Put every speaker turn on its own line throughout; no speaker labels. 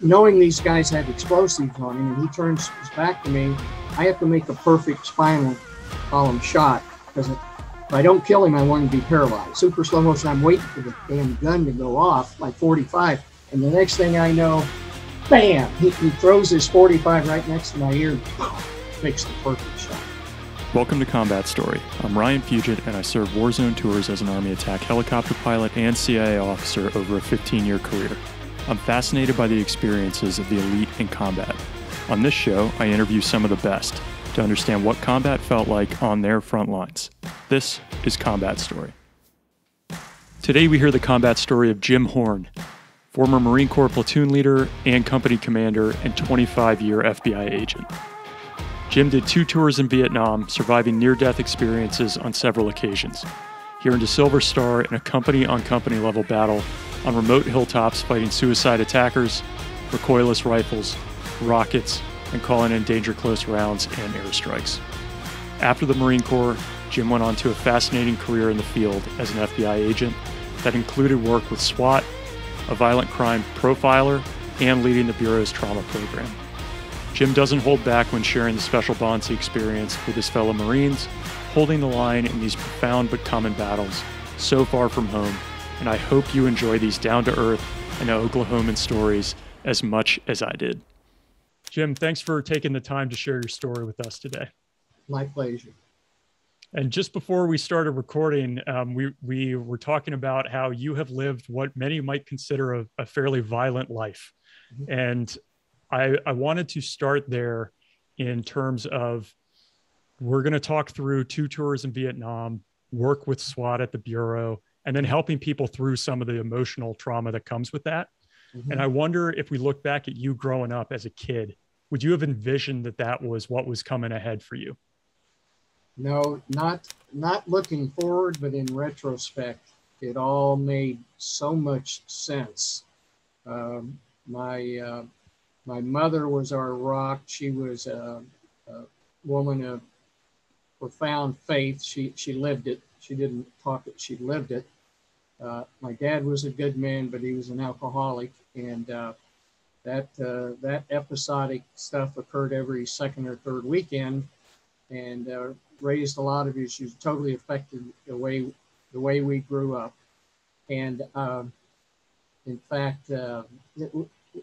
knowing these guys had explosives on him and he turns his back to me, I have to make a perfect spinal column shot because if I don't kill him, I want him to be paralyzed. Super slow motion, I'm waiting for the damn gun to go off, like 45. And the next thing I know, bam, he, he throws his 45 right next to my ear, makes the perfect shot.
Welcome to Combat Story. I'm Ryan Fugit, and I served Warzone tours as an Army attack helicopter pilot and CIA officer over a 15 year career. I'm fascinated by the experiences of the elite in combat. On this show, I interview some of the best to understand what combat felt like on their front lines. This is Combat Story. Today, we hear the combat story of Jim Horn, former Marine Corps platoon leader and company commander and 25 year FBI agent. Jim did two tours in Vietnam, surviving near death experiences on several occasions. He earned a Silver Star in a company on company level battle on remote hilltops fighting suicide attackers, recoilless rifles, rockets, and calling in danger close rounds and airstrikes. After the Marine Corps, Jim went on to a fascinating career in the field as an FBI agent that included work with SWAT, a violent crime profiler, and leading the Bureau's trauma program. Jim doesn't hold back when sharing the special bonds he experienced with his fellow Marines, holding the line in these profound but common battles so far from home and I hope you enjoy these down to earth and Oklahoman stories as much as I did. Jim, thanks for taking the time to share your story with us today.
My pleasure.
And just before we started recording, um, we, we were talking about how you have lived what many might consider a, a fairly violent life. Mm-hmm. And I, I wanted to start there in terms of we're going to talk through two tours in Vietnam, work with SWAT at the Bureau, and then helping people through some of the emotional trauma that comes with that. Mm-hmm. And I wonder if we look back at you growing up as a kid, would you have envisioned that that was what was coming ahead for you?
No, not not looking forward, but in retrospect, it all made so much sense. Um, my uh, my mother was our rock. She was a, a woman of profound faith. She she lived it. She didn't talk it. She lived it. Uh, my dad was a good man, but he was an alcoholic, and uh, that uh, that episodic stuff occurred every second or third weekend, and uh, raised a lot of issues. Totally affected the way the way we grew up, and um, in fact, uh, it,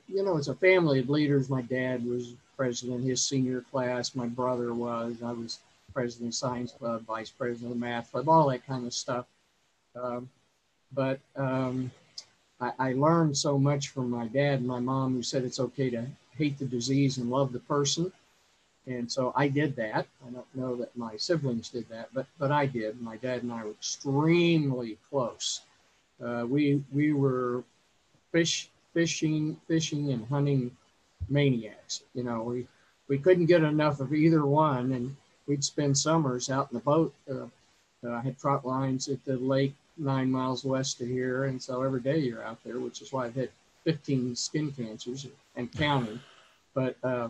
you know, as a family of leaders, my dad was president his senior class. My brother was. I was president of science club, vice president of math club, all that kind of stuff. Um, but um, I, I, learned so much from my dad and my mom who said it's okay to hate the disease and love the person. And so I did that. I don't know that my siblings did that, but but I did. My dad and I were extremely close. Uh, we we were fish fishing fishing and hunting maniacs. You know, we we couldn't get enough of either one, and we'd spend summers out in the boat. Uh, uh, I had trot lines at the lake nine miles west of here, and so every day you're out there, which is why I've had 15 skin cancers and counting. But uh,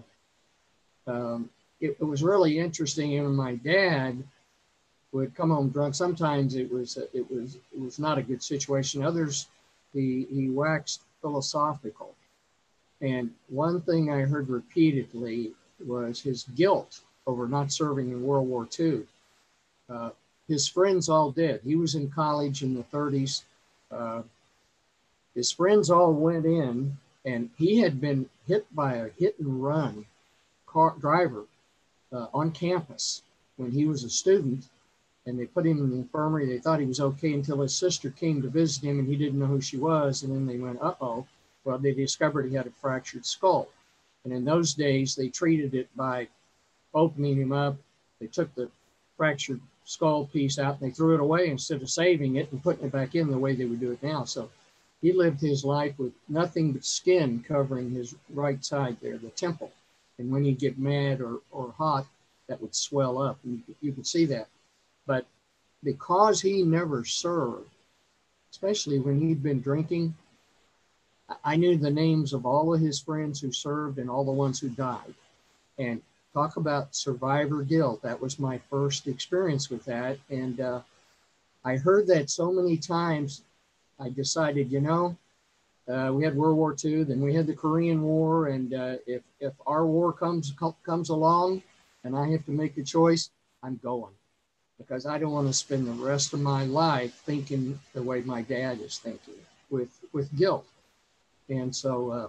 um, it, it, was really interesting. And my dad would come home drunk. Sometimes it was it was it was not a good situation. Others, he he waxed philosophical. And one thing I heard repeatedly was his guilt over not serving in World War II. Uh, his friends all did. He was in college in the 30s. Uh, his friends all went in, and he had been hit by a hit and run car driver uh, on campus when he was a student. And they put him in the infirmary. They thought he was okay until his sister came to visit him, and he didn't know who she was. And then they went, "Uh oh." Well, they discovered he had a fractured skull. And in those days, they treated it by opening him up. They took the fractured skull piece out and they threw it away instead of saving it and putting it back in the way they would do it now. So he lived his life with nothing but skin covering his right side there, the temple. And when he'd get mad or, or hot, that would swell up. And you, you could see that. But because he never served, especially when he'd been drinking, I knew the names of all of his friends who served and all the ones who died. And talk about survivor guilt. That was my first experience with that. And uh, I heard that so many times, I decided, you know, uh, we had World War II, then we had the Korean War, and uh, if if our war comes comes along, and I have to make a choice, I'm going because I don't want to spend the rest of my life thinking the way my dad is thinking with with guilt. And so uh,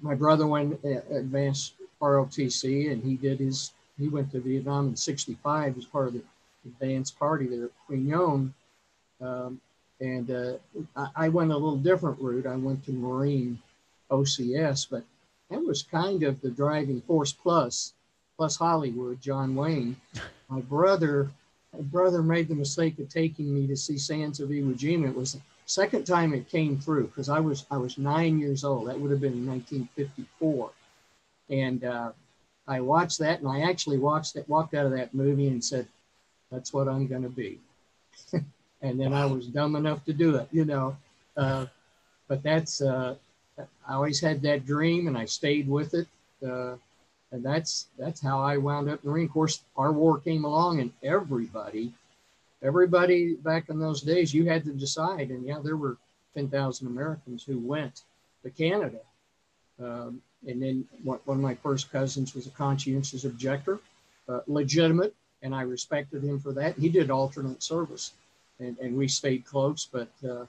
my brother went uh, advanced ROTC, and he did his he went to Vietnam in '65 as part of the advanced party there at Qui Nhon. Um, and uh, I, I went a little different route. I went to Marine OCS, but that was kind of the driving force plus plus Hollywood, John Wayne. My brother my brother made the mistake of taking me to see Sands of Iwo Jima. It was the second time it came through because I was I was nine years old. That would have been in 1954, and uh, I watched that, and I actually watched it, walked out of that movie, and said, "That's what I'm going to be." and then I was dumb enough to do it, you know. Uh, but that's uh, I always had that dream, and I stayed with it. Uh, and that's that's how I wound up in the Marine. Corps. our war came along, and everybody, everybody back in those days, you had to decide. And yeah, there were ten thousand Americans who went to Canada. Um, and then one, of my first cousins was a conscientious objector, uh, legitimate, and I respected him for that. He did alternate service, and, and we stayed close. But uh,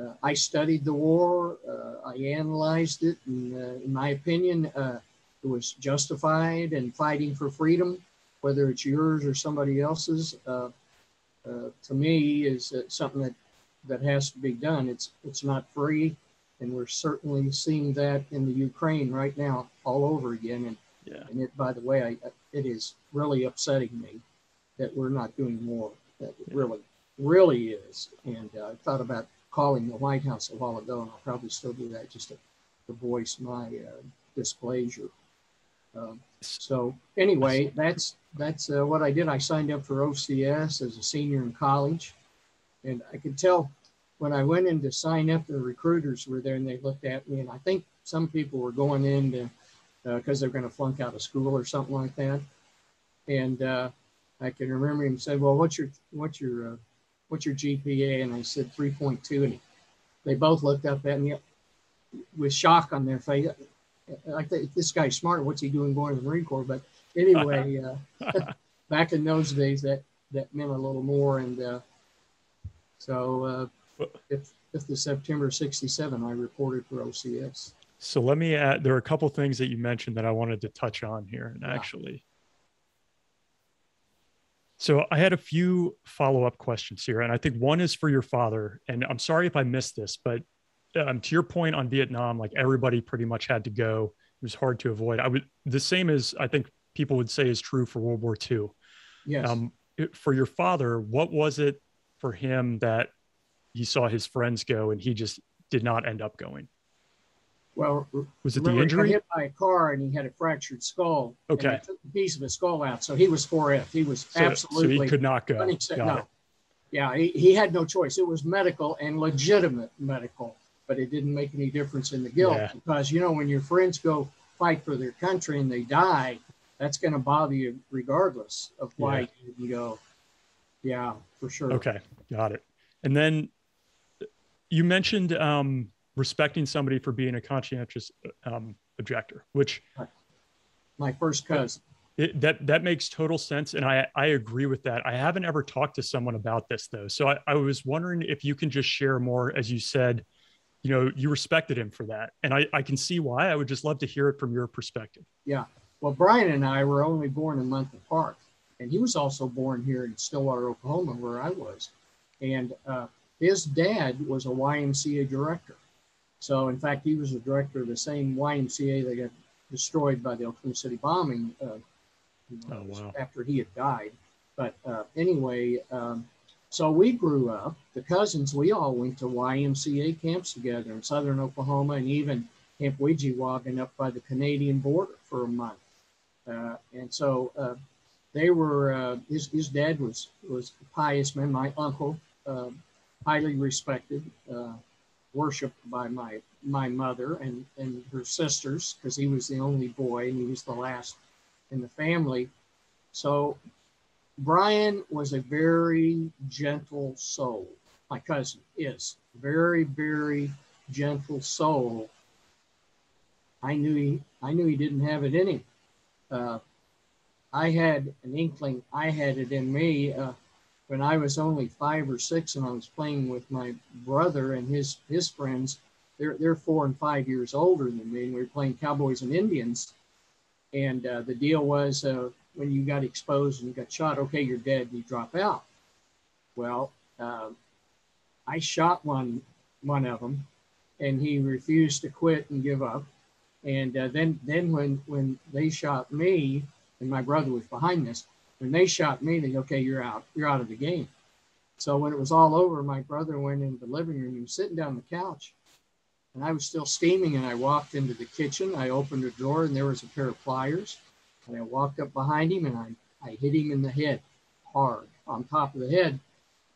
uh, I studied the war, uh, I analyzed it, and uh, in my opinion uh, it was justified and fighting for freedom, whether it's yours or somebody else's, to me is something that, that has to be done. It's, it's not free. And we're certainly seeing that in the Ukraine right now all over again. And, yeah. and it, by the way, I, it is really upsetting me that we're not doing more. That yeah. really, really is. And uh, I thought about calling the White House a while ago, and I'll probably still do that just to, to voice my uh, displeasure. Um, so anyway, that's that's uh, what I did. I signed up for OCS as a senior in college, and I could tell when I went in to sign up, the recruiters were there and they looked at me, and I think some people were going in because uh, they're going to flunk out of school or something like that. And uh, I can remember him said, "Well, what's your what's your uh, what's your GPA?" And I said 3.2, and he, they both looked up at me with shock on their face. Think this guy's smart. What's he doing going to the Marine Corps? But anyway, uh, back in those days, that that meant a little more. And uh, so, uh, if if the September '67, I reported for OCS.
So let me add. There are a couple things that you mentioned that I wanted to touch on here, and yeah. actually. So I had a few follow-up questions here, and I think one is for your father. And I'm sorry if I missed this, but um, to your point on Vietnam, like everybody pretty much had to go. It was hard to avoid. I would the same as I think people would say is true for World War II.
Yes. Um,
for your father, what was it for him that he saw his friends go and he just did not end up going?
Well,
was it the injury?
hit by a car and he had a fractured skull.
Okay.
took a piece of his skull out, so he was 4F. He was so, absolutely.
So he could not go.
no. It. Yeah, he, he had no choice. It was medical and legitimate medical but it didn't make any difference in the guilt yeah. because you know when your friends go fight for their country and they die, that's going to bother you regardless of why yeah. you didn't go. Yeah, for sure.
Okay, got it. And then you mentioned um, respecting somebody for being a conscientious um, objector, which
my first cousin.
It, that that makes total sense, and I I agree with that. I haven't ever talked to someone about this though, so I, I was wondering if you can just share more, as you said, you know you respected him for that. And I, I can see why. I would just love to hear it from your perspective.
Yeah. Well brian and i were only born a month apart and he was also born here in stillwater oklahoma where i was. And uh, his dad was a ymca director so in fact he was the director of the same ymca that got destroyed by the oklahoma city bombing uh,
oh, wow.
after he had died but uh, anyway um, so we grew up, the cousins, we all went to YMCA camps together in southern Oklahoma and even Camp Widjiwagan up by the Canadian border for a month. Uh, and so uh, they were, uh, his, his dad was, was a pious man, my uncle, uh, highly respected, uh, worshiped by my, my mother and, and her sisters because he was the only boy and he was the last in the family. So Brian was a very gentle soul. My cousin is very, very gentle soul, I knew he, I knew he didn't have it in him. Uh, I had an inkling I had it in me uh, when I was only five or six and I was playing with my brother and his his friends. They're they're four and five years older than me, and we were playing Cowboys and Indians. And uh, the deal was uh, when you got exposed and you got shot, okay, you're dead, you drop out. Well, um, I shot one one of them, and he refused to quit and give up. And uh, then then when when they shot me, and my brother was behind this, when they shot me, they okay, you're out, you're out of the game. So when it was all over, my brother went into the living room. He was sitting down the couch, and I was still steaming. And I walked into the kitchen. I opened the drawer, and there was a pair of pliers. And I walked up behind him, and I I hit him in the head, hard on top of the head.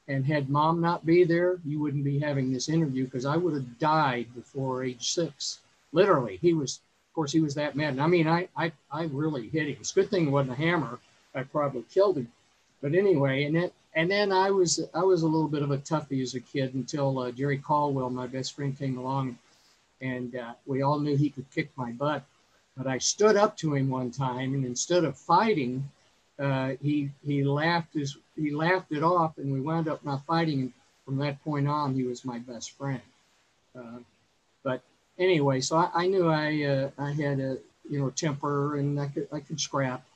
And had mom not be there, you wouldn't be having this interview because I would have died before age six. Literally, he was, of course, he was that mad. And I mean, I, I, I really hit him. It's a good thing it wasn't a hammer. I probably killed him. But anyway, and then, and then I was, I was a little bit of a toughie as a kid until uh, Jerry Caldwell, my best friend, came along, and uh, we all knew he could kick my butt. But I stood up to him one time, and instead of fighting, uh, he he laughed his he laughed it off, and we wound up not fighting. And from that point on, he was my best friend. Uh, but anyway, so I, I knew I uh, I had a you know temper, and I could I could scrap,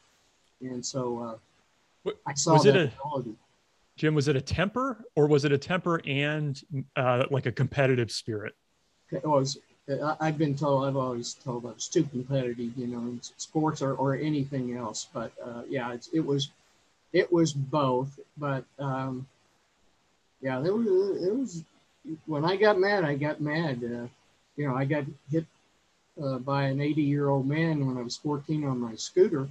and so uh, I saw
was
that
it a. Jim, was it a temper, or was it a temper and uh, like a competitive spirit?
It was I've been told, I've always told I was too competitive, you know, in sports or, or anything else. But uh, yeah, it was, it was both. But um, yeah, there was, it was, when I got mad, I got mad. Uh, you know, I got hit uh, by an 80 year old man when I was 14 on my scooter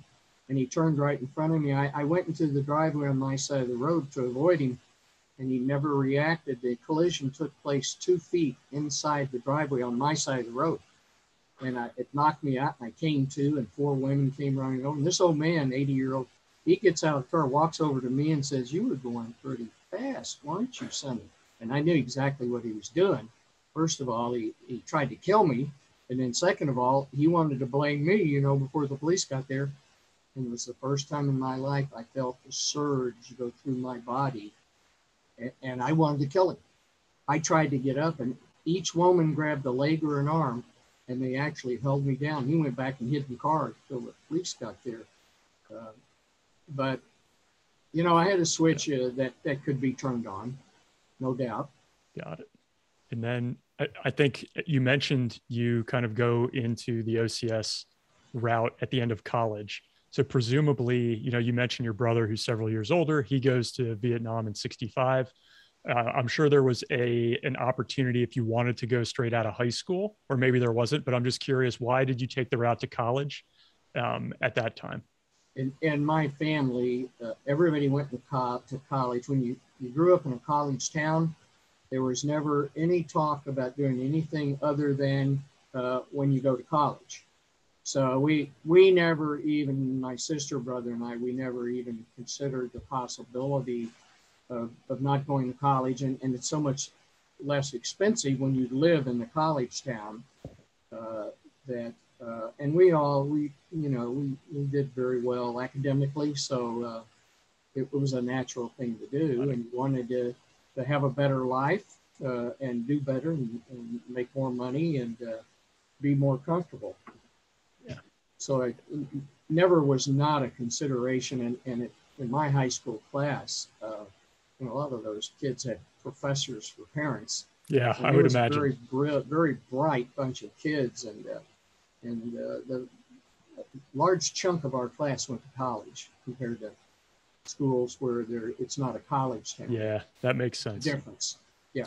and he turned right in front of me. I, I went into the driveway on my side of the road to avoid him and he never reacted. The collision took place two feet inside the driveway on my side of the road. And I, it knocked me out, and I came to, and four women came running over. And this old man, 80 year old, he gets out of the car, walks over to me, and says, You were going pretty fast, weren't you, Sonny? And I knew exactly what he was doing. First of all, he, he tried to kill me. And then, second of all, he wanted to blame me, you know, before the police got there. And it was the first time in my life I felt the surge go through my body and I wanted to kill him. I tried to get up, and each woman grabbed a leg or an arm, and they actually held me down. He went back and hid in the car until the police got there. Uh, but you know, I had a switch uh, that that could be turned on, no doubt.
Got it. And then I, I think you mentioned you kind of go into the OCS route at the end of college. So presumably, you know, you mentioned your brother who's several years older. He goes to Vietnam in 65. Uh, I'm sure there was a an opportunity if you wanted to go straight out of high school, or maybe there wasn't. But I'm just curious, why did you take the route to college um, at that time?
In, in my family, uh, everybody went to, co- to college. When you, you grew up in a college town, there was never any talk about doing anything other than uh, when you go to college. So we we never even my sister, brother, and I we never even considered the possibility of, of not going to college, and, and it's so much less expensive when you live in the college town uh, that uh, and we all we you know we, we did very well academically, so uh, it, was a natural thing to do, and wanted to to have a better life uh, and do better and, and, make more money and uh, be more comfortable. So it never was not a consideration. And, and it, in my high school class, uh, know, a lot of those kids had professors for parents.
Yeah, and I would imagine.
very, very bright bunch of kids, and uh, and uh, the large chunk of our class went to college compared to schools where there it's not a college town.
Yeah, that makes sense.
Difference. Yeah,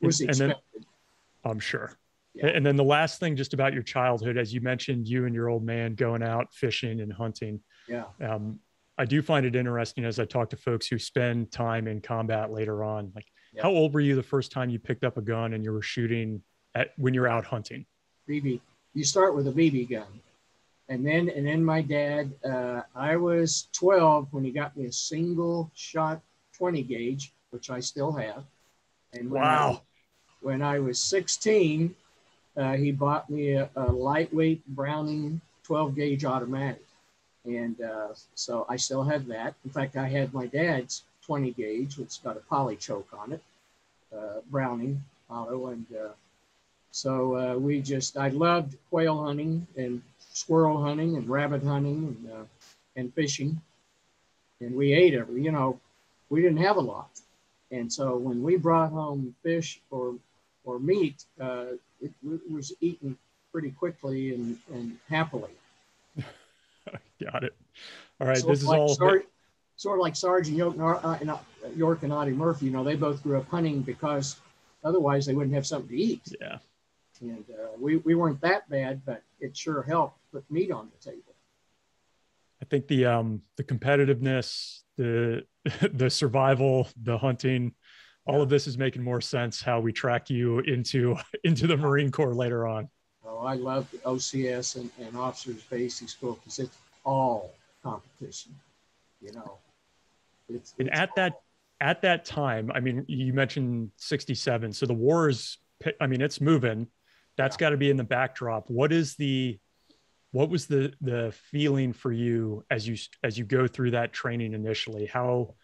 it was and, expected. And
then, I'm sure. Yeah. And then the last thing, just about your childhood, as you mentioned, you and your old man going out fishing and hunting.
Yeah.
Um, I do find it interesting as I talk to folks who spend time in combat later on. Like, yeah. how old were you the first time you picked up a gun and you were shooting at when you're out hunting?
BB. You start with a BB gun, and then and then my dad. Uh, I was 12 when he got me a single shot 20 gauge, which I still have.
And wow.
when I was 16, uh, he bought me a, a, lightweight Browning 12 gauge automatic. And uh, so I still have that. In fact, I had my dad's 20 gauge, which got a poly choke on it, uh, Browning auto. And uh, so uh, we just, I loved quail hunting and squirrel hunting and rabbit hunting and, uh, and fishing. And we ate every, you know, we didn't have a lot. And so when we brought home fish or, or meat, it, was eaten pretty quickly and, and happily.
Got it. All right. this is like all.
Sar- sort of like Sergeant York, uh, York and Audie Murphy, you know, they both grew up hunting because otherwise they wouldn't have something to eat.
Yeah.
And uh, we, we weren't that bad, but it sure helped put meat on the table.
I think the um the competitiveness, the the survival, the hunting, all of this is making more sense how we track you into into the Marine Corps later on.
Oh, I love the OCS and, and Officers Basic School because it's all competition, you know.
It's, and at all. that at that time, I mean, you mentioned 67. So the war is, I mean, it's moving. That's yeah. got to be in the backdrop. What is the what was the the feeling for you as you as you go through that training initially how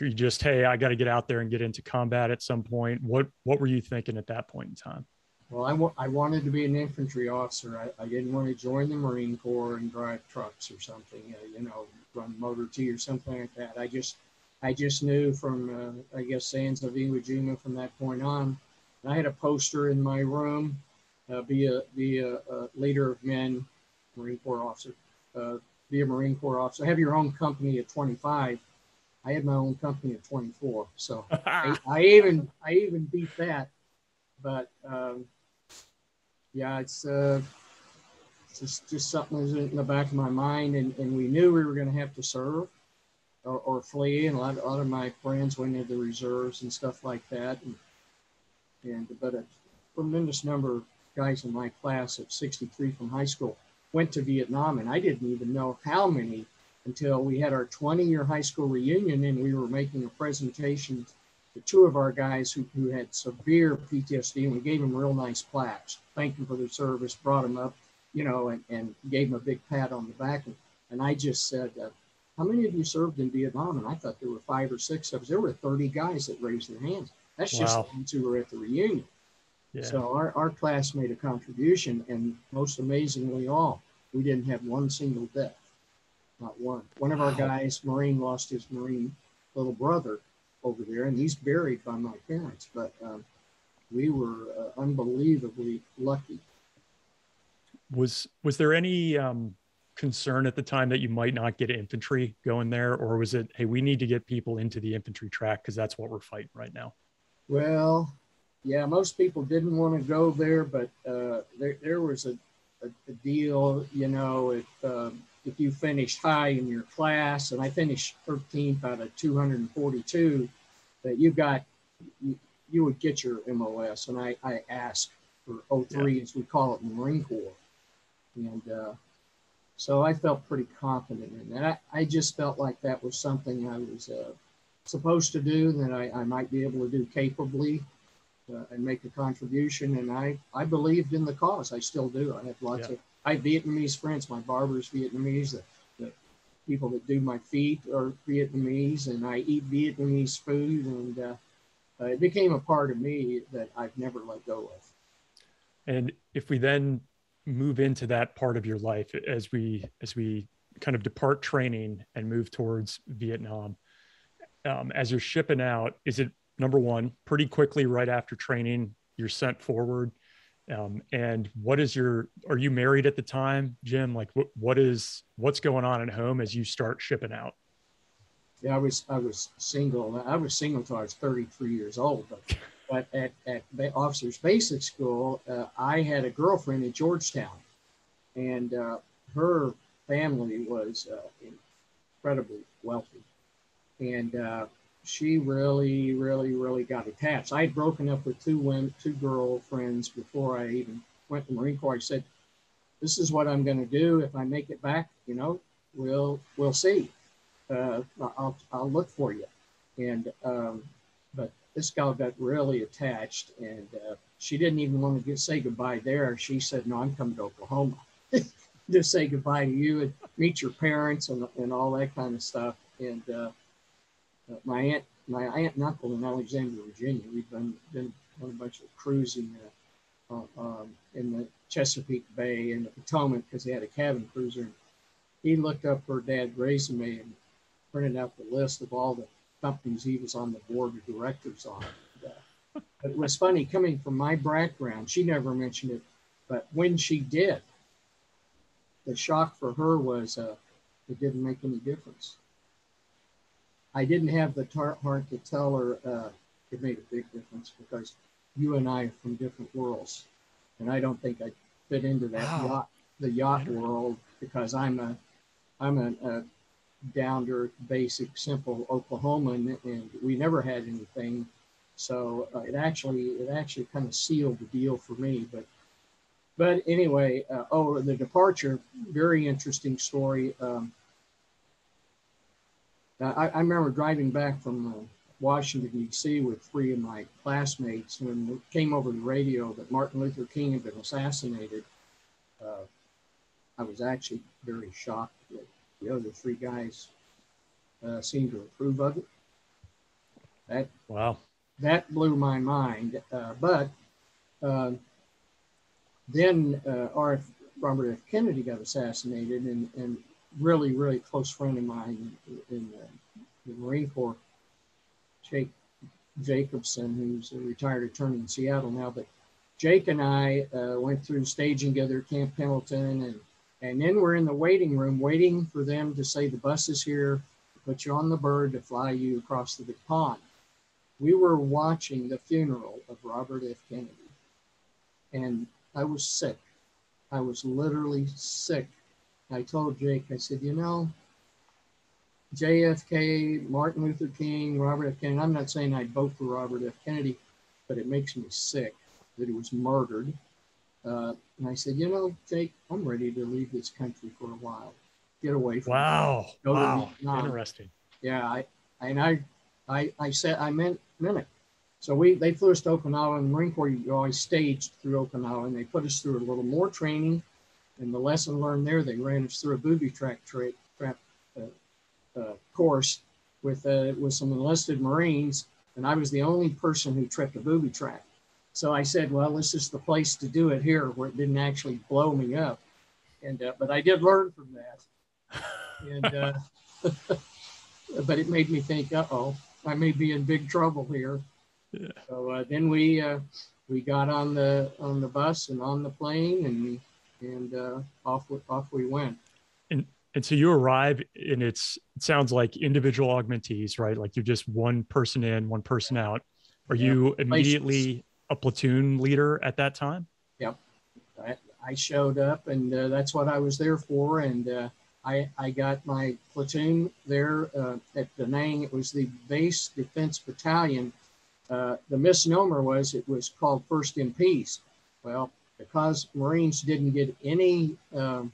you just hey i got to get out there and get into combat at some point what what were you thinking at that point in time?
Well I, w- I wanted to be an infantry officer. I, I didn't want to join the marine corps and drive trucks or something uh, you know run motor t or something like that. I just i just knew from uh, i guess sands of iwo jima from that point on i had a poster in my room uh, be a be a, a leader of men Marine Corps officer, uh, be a Marine Corps officer, have your own company at 25. I had my own company at 24, so I, I, even I even beat that. But um, yeah, it's uh, just just something was in the back of my mind, and, and we knew we were going to have to serve or, or flee, and a lot, a lot of my friends went into the reserves and stuff like that, and and but a tremendous number of guys in my class of 63 from high school went to Vietnam, and I didn't even know how many until we had our 20 year high school reunion and we were making a presentation to two of our guys who, who had severe PTSD, and we gave them real nice plaques. Thank them for their service, brought them up, you know, and, and gave them a big pat on the back. And, and I just said, uh, How many of you served in Vietnam? And I thought there were five or six of us. There were 30 guys that raised their hands. That's just wow. the ones who were at the reunion. Yeah. So our, our class made a contribution, and most amazingly, all we didn't have one single death, not one. One of our guys, Marine, lost his Marine little brother over there, and he's buried by my parents. But um, we were uh, unbelievably lucky.
Was was there any um, concern at the time that you might not get infantry going there, or was it, hey, we need to get people into the infantry track because that's what we're fighting right now?
Well, yeah, most people didn't want to go there, but uh, there, there was a, a, a, deal, you know, if, uh, if you finished high in your class, and I finished 13th out of 242, that you got, you, you would get your MOS. And I, I asked for 03, yeah. as we call it in the Marine Corps. And uh, so I felt pretty confident in that. I, I just felt like that was something I was uh, supposed to do, that I, I might be able to do capably uh, and make a contribution. And I, I believed in the cause. I still do. I have lots yeah. of, I have Vietnamese friends. My barber's Vietnamese. The, the people that do my feet are Vietnamese, and I eat Vietnamese food. And uh, uh, it became a part of me that I've never let go of.
And if we then move into that part of your life as we as we kind of depart training and move towards Vietnam, um, as you're shipping out, is it number one, pretty quickly right after training, you're sent forward. Um, and what is your, are you married at the time, Jim? Like what, what is, what's going on at home as you start shipping out?
Yeah, I was, I was single. I was single until I was 33 years old, but, but at, at officers basic school, uh, I had a girlfriend at Georgetown and uh, her family was uh, incredibly wealthy. And uh, she really, really, really got attached. I had broken up with two women, two girlfriends before I even went to Marine Corps. I said, "This is what I'm going to do. If I make it back, you know, we'll we'll see. Uh, I'll I'll look for you." And um, but this gal got really attached, and uh, she didn't even want to get say goodbye there. She said, "No, I'm coming to Oklahoma to say goodbye to you and meet your parents and and all that kind of stuff." And uh, uh my aunt, my aunt and uncle in Alexandria, Virginia, we've been been on a bunch of cruising uh, uh, um, in the Chesapeake Bay and the Potomac because they had a cabin cruiser. He looked up her dad's resume and printed out the list of all the companies he was on the board of directors on. And, but it was funny coming from my background. She never mentioned it, but when she did, the shock for her was uh, it didn't make any difference. I didn't have the tar- heart to tell her uh, it made a big difference because you and I are from different worlds, and I don't think I fit into that wow. yacht, the yacht world because I'm a I'm a, a down to basic, simple Oklahoman, and we never had anything. So uh, it actually it actually kind of sealed the deal for me. But but anyway, uh, oh, the departure, very interesting story. Um, I, I, remember driving back from uh, Washington D.C. with three of my classmates when it came over the radio that Martin Luther King had been assassinated. Uh, I was actually very shocked that the other three guys uh, seemed to approve of it. That
wow,
that blew my mind. Uh, but uh, then uh, R.F. Robert F. Kennedy got assassinated, and, and really, really close friend of mine in the, the Marine Corps, Jake Jacobson, who's a retired attorney in Seattle now. But Jake and I uh, went through staging together at Camp Pendleton and and then we're in the waiting room waiting for them to say the bus is here, put you on the bird to fly you across the big pond. We were watching the funeral of Robert F. Kennedy. And I was sick. I was literally sick. I told Jake, I said, you know, JFK, Martin Luther King, Robert F. Kennedy, I'm not saying I'd vote for Robert F. Kennedy, but it makes me sick that he was murdered uh, and I said, you know, Jake, I'm ready to leave this country for a while, get away from.
Wow! It. Wow! Interesting.
Yeah, I and I, I, I said I meant meant it. So we they flew us to Okinawa, and the Marine Corps you always staged through Okinawa, and they put us through a little more training. And the lesson learned there, they ran us through a booby track tra- trap uh, uh, course with uh, with some enlisted Marines, and I was the only person who tripped a booby trap. So I said, well, this is the place to do it here where it didn't actually blow me up. And, uh, but I did learn from that. And, uh, but it made me think, uh oh, I may be in big trouble here. Yeah. So uh, then we, uh, we got on the, on the bus and on the plane and, and uh, off, off we went.
And, and so you arrive and it's, it sounds like individual augmentees, right? Like you're just one person in, one person out. Are yeah. you immediately a platoon leader at that time?
Yep. I, I showed up and uh, that's what I was there for. And uh, I, I got my platoon there uh, at Da Nang. It was the base defense battalion. Uh, the misnomer was it was called First MPs. Well, because Marines didn't get any um,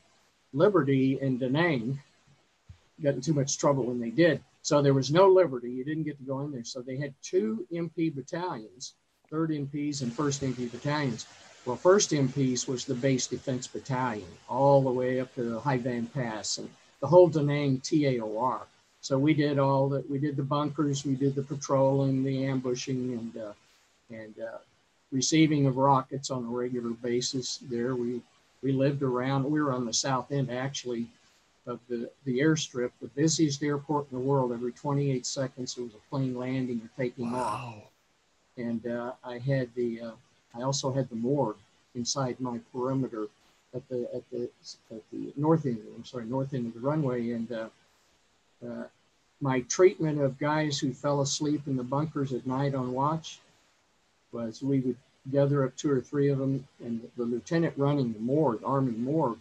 liberty in Da Nang, got in too much trouble when they did. So there was no liberty. You didn't get to go in there. So they had two MP battalions third MPs and first MP battalions. Well, first MPs was the base defense battalion, all the way up to the Hai Van Pass and the whole Da Nang TAOR. So we did all that. We did the bunkers, we did the patrolling, the ambushing, and uh, and uh, receiving of rockets on a regular basis. There, we we lived around. We were on the south end actually of the the airstrip, the busiest airport in the world. Every 28 seconds, there was a plane landing or taking wow. off and uh, I had the uh, I also had the morgue inside my perimeter at the at the at the north end. I'm sorry, north end of the runway, and uh, uh, my treatment of guys who fell asleep in the bunkers at night on watch was we would gather up two or three of them, and the lieutenant running the morgue, Army morgue,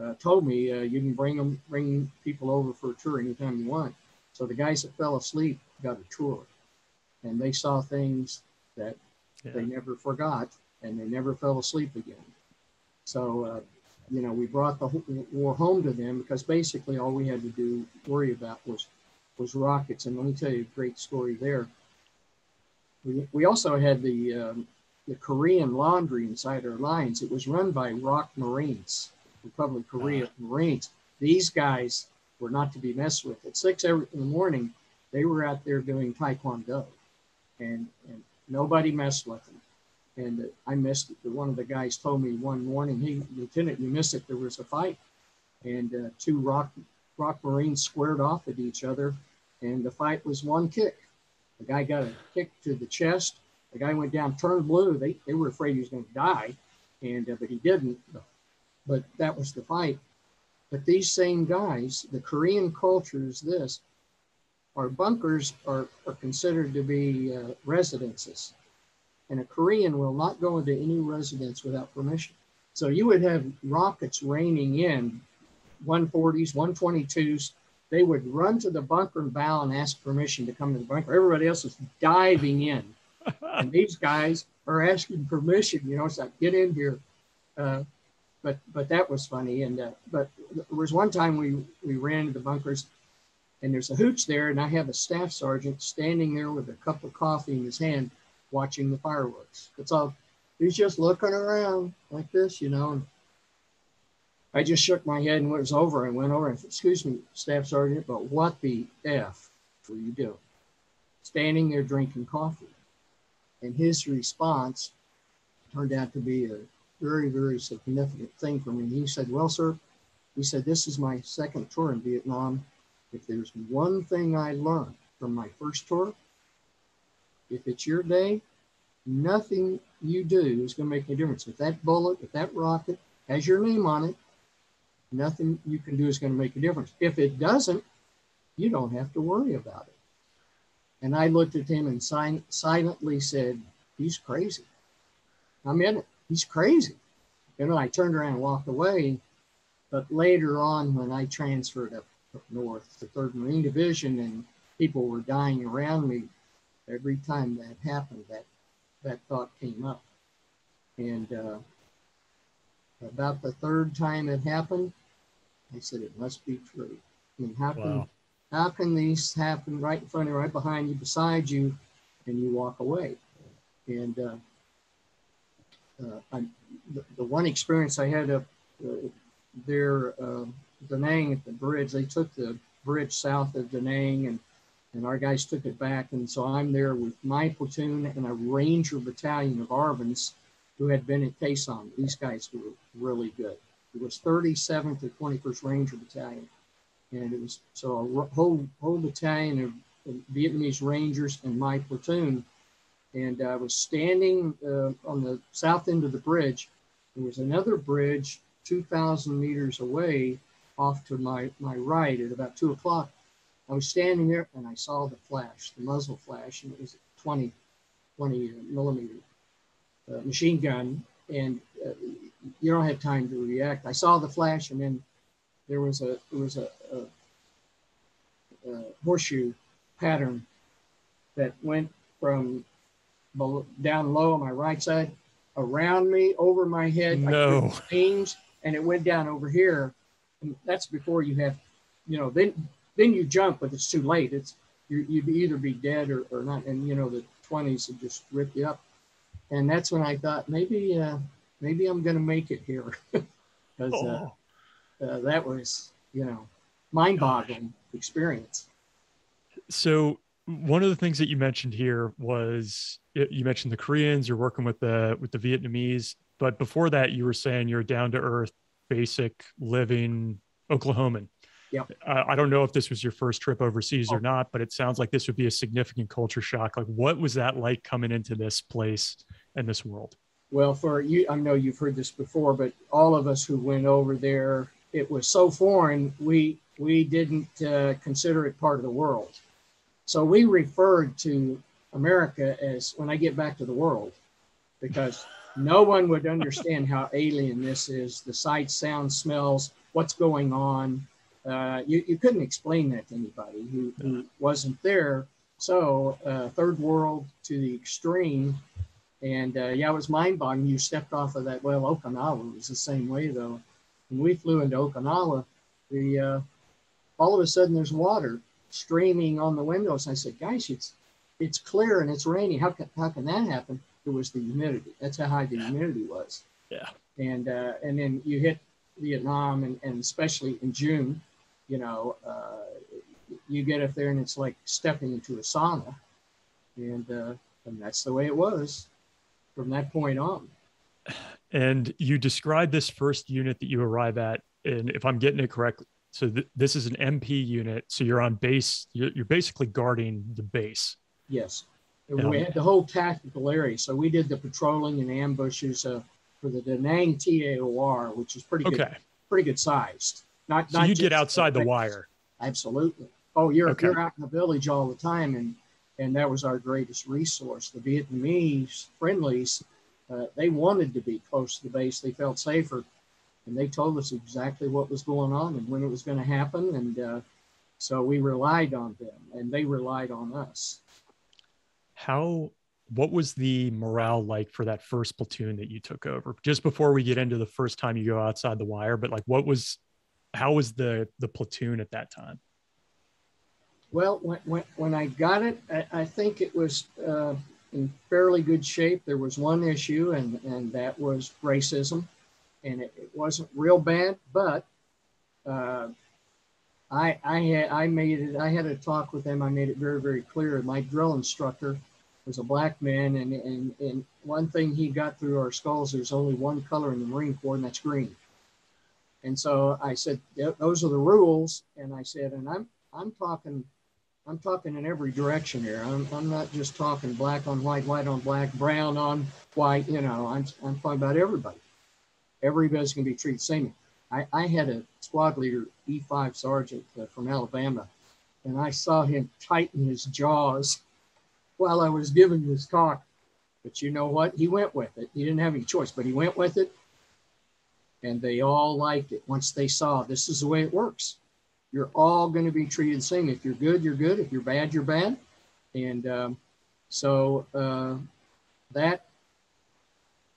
uh, told me uh, you can bring them, bring people over for a tour anytime you want. So the guys that fell asleep got a tour and they saw things that yeah. they never forgot and they never fell asleep again. So, uh, you know, we brought the war home to them because basically all we had to do worry about was was rockets. And let me tell you a great story there. We, we also had the um, the Korean laundry inside our lines. It was run by ROK Marines, Republic of Korea uh-huh. Marines. These guys were not to be messed with. At six every, in the morning, they were out there doing Taekwondo, and, and nobody messed with them. And uh, I missed it. One of the guys told me one morning, "Hey, Lieutenant, you missed it. There was a fight, and uh, two rock ROK Marines squared off at each other, and the fight was one kick. The guy got a kick to the chest. The guy went down, turned blue. They, they were afraid he was going to die, and uh, but he didn't. But that was the fight. But these same guys, the Korean culture is this: our bunkers are, are considered to be uh, residences, and a Korean will not go into any residence without permission. So you would have rockets raining in 140s, 122s, they would run to the bunker and bow and ask permission to come to the bunker. Everybody else is diving in. and these guys are asking permission, you know, it's like, get in here. Uh, but but that was funny. And uh, but there was one time we we ran to the bunkers, and there's a hooch there, and I have a staff sergeant standing there with a cup of coffee in his hand, watching the fireworks. It's all he's just looking around like this, you know. I just shook my head and it was over and went over and excuse me, Staff Sergeant, but what the F were you doing? Standing there drinking coffee. And his response turned out to be a very, very significant thing for me. He said, Well, sir, he said, This is my second tour in Vietnam. If there's one thing I learned from my first tour, if it's your day, nothing you do is going to make any difference. If that bullet, if that rocket has your name on it, nothing you can do is going to make a difference. If it doesn't, you don't have to worry about it. And I looked at him and si- silently said, He's crazy. I'm in it. He's crazy. You know, I turned around and walked away. But later on, when I transferred up, up north to 3rd Marine Division and people were dying around me, every time that happened, that, that thought came up. And uh, about the third time it happened, I said, it must be true. I mean, how can, wow. how can these happen right in front of you, right behind you, beside you, and you walk away? And uh, uh, the, the, one experience I had up uh, there, uh, at the bridge, they took the bridge south of Da Nang and and our guys took it back. And so I'm there with my platoon and a Ranger battalion of ARVNs who had been at Sanh. These guys were really good. It was 37th or 21st Ranger Battalion. And it was so a whole, whole battalion of, Vietnamese Rangers and my platoon. And I was standing uh, on the south end of the bridge. There was another bridge 2,000 meters away off to my, my right at about two o'clock. I was standing there and I saw the flash, the muzzle flash, and it was 20, 20 millimeter uh, machine gun, and uh, you don't have time to react. I saw the flash, and then there was a there was a, a, a horseshoe pattern that went from below, down low on my right side, around me, over my head,
no.
and it went down over here. And that's before you have, you know, then then you jump, but it's too late. It's you, would either be dead or, or not. And you know the 20s would just rip you up and that's when I thought maybe uh, maybe I'm going to make it here because uh, oh. uh, that was you know mind-boggling experience.
So one of the things that you mentioned here was you mentioned the Koreans. You're working with the with the Vietnamese, but before that, you were saying you're down to earth, basic living Oklahoman.
Yeah.
Uh, I don't know if this was your first trip overseas oh. or not, but it sounds like this would be a significant culture shock. Like, what was that like coming into this place and this world?
Well, for you, I know you've heard this before, but all of us who went over there, it was so foreign, we we didn't uh, consider it part of the world. So we referred to America as when I get back to the world, because no one would understand how alien this is. The sights, sounds, smells, what's going on. Uh, you, you couldn't explain that to anybody who, who wasn't there. So, uh, third world to the extreme, and uh, yeah, it was mind boggling. You stepped off of that. Well, Okinawa was the same way though. When we flew into Okinawa, the uh, all of a sudden there's water streaming on the windows. I said, guys, it's it's clear and it's raining. How can how can that happen? It was the humidity. That's how high the humidity was.
Yeah.
And uh, and then you hit Vietnam and, and especially in June, you know, uh, you get up there and it's like stepping into a sauna, and uh, and that's the way it was from that point on.
And you described this first unit that you arrive at, and if I'm getting it correctly, so th- this is an MP unit. So you're on base. You're, you're basically guarding the base.
Yes. And we had the whole tactical area. So we did the patrolling and ambushes uh, for the Da Nang TAOR, which is pretty good, pretty good sized. Not,
So
not
you get outside the wire.
Absolutely. Oh, you're
Okay.
you're out in the village all the time, and and that was our greatest resource. The Vietnamese friendlies, uh, they wanted to be close to the base. They felt safer, and they told us exactly what was going on and when it was going to happen, and uh, so we relied on them, and they relied on us.
How? What was the morale like for that first platoon that you took over? Just before we get into the first time you go outside the wire, but like, what was? How was the the platoon at that time?
Well, when, when, when I got it, I, I think it was uh, in fairly good shape. There was one issue, and, and that was racism. And it, it wasn't real bad, but uh, I, I, had, I made it, I had a talk with them. I made it very, very clear. My drill instructor was a black man, and, and, and one thing he got through our skulls there's only one color in the Marine Corps, and that's green. And so I said, those are the rules. And I said, and I'm, I'm talking I'm talking in every direction here. I'm, I'm not just talking black on white, white on black, brown on white. You know, I'm, I'm talking about everybody. Everybody's going to be treated the same. I, I had a squad leader, E5 sergeant uh, from Alabama, and I saw him tighten his jaws while I was giving this talk. But you know what? He went with it. He didn't have any choice, but he went with it. And they all liked it once they saw this is the way it works you're all going to be treated the same. If you're good, you're good. If you're bad, you're bad. And um, so uh, that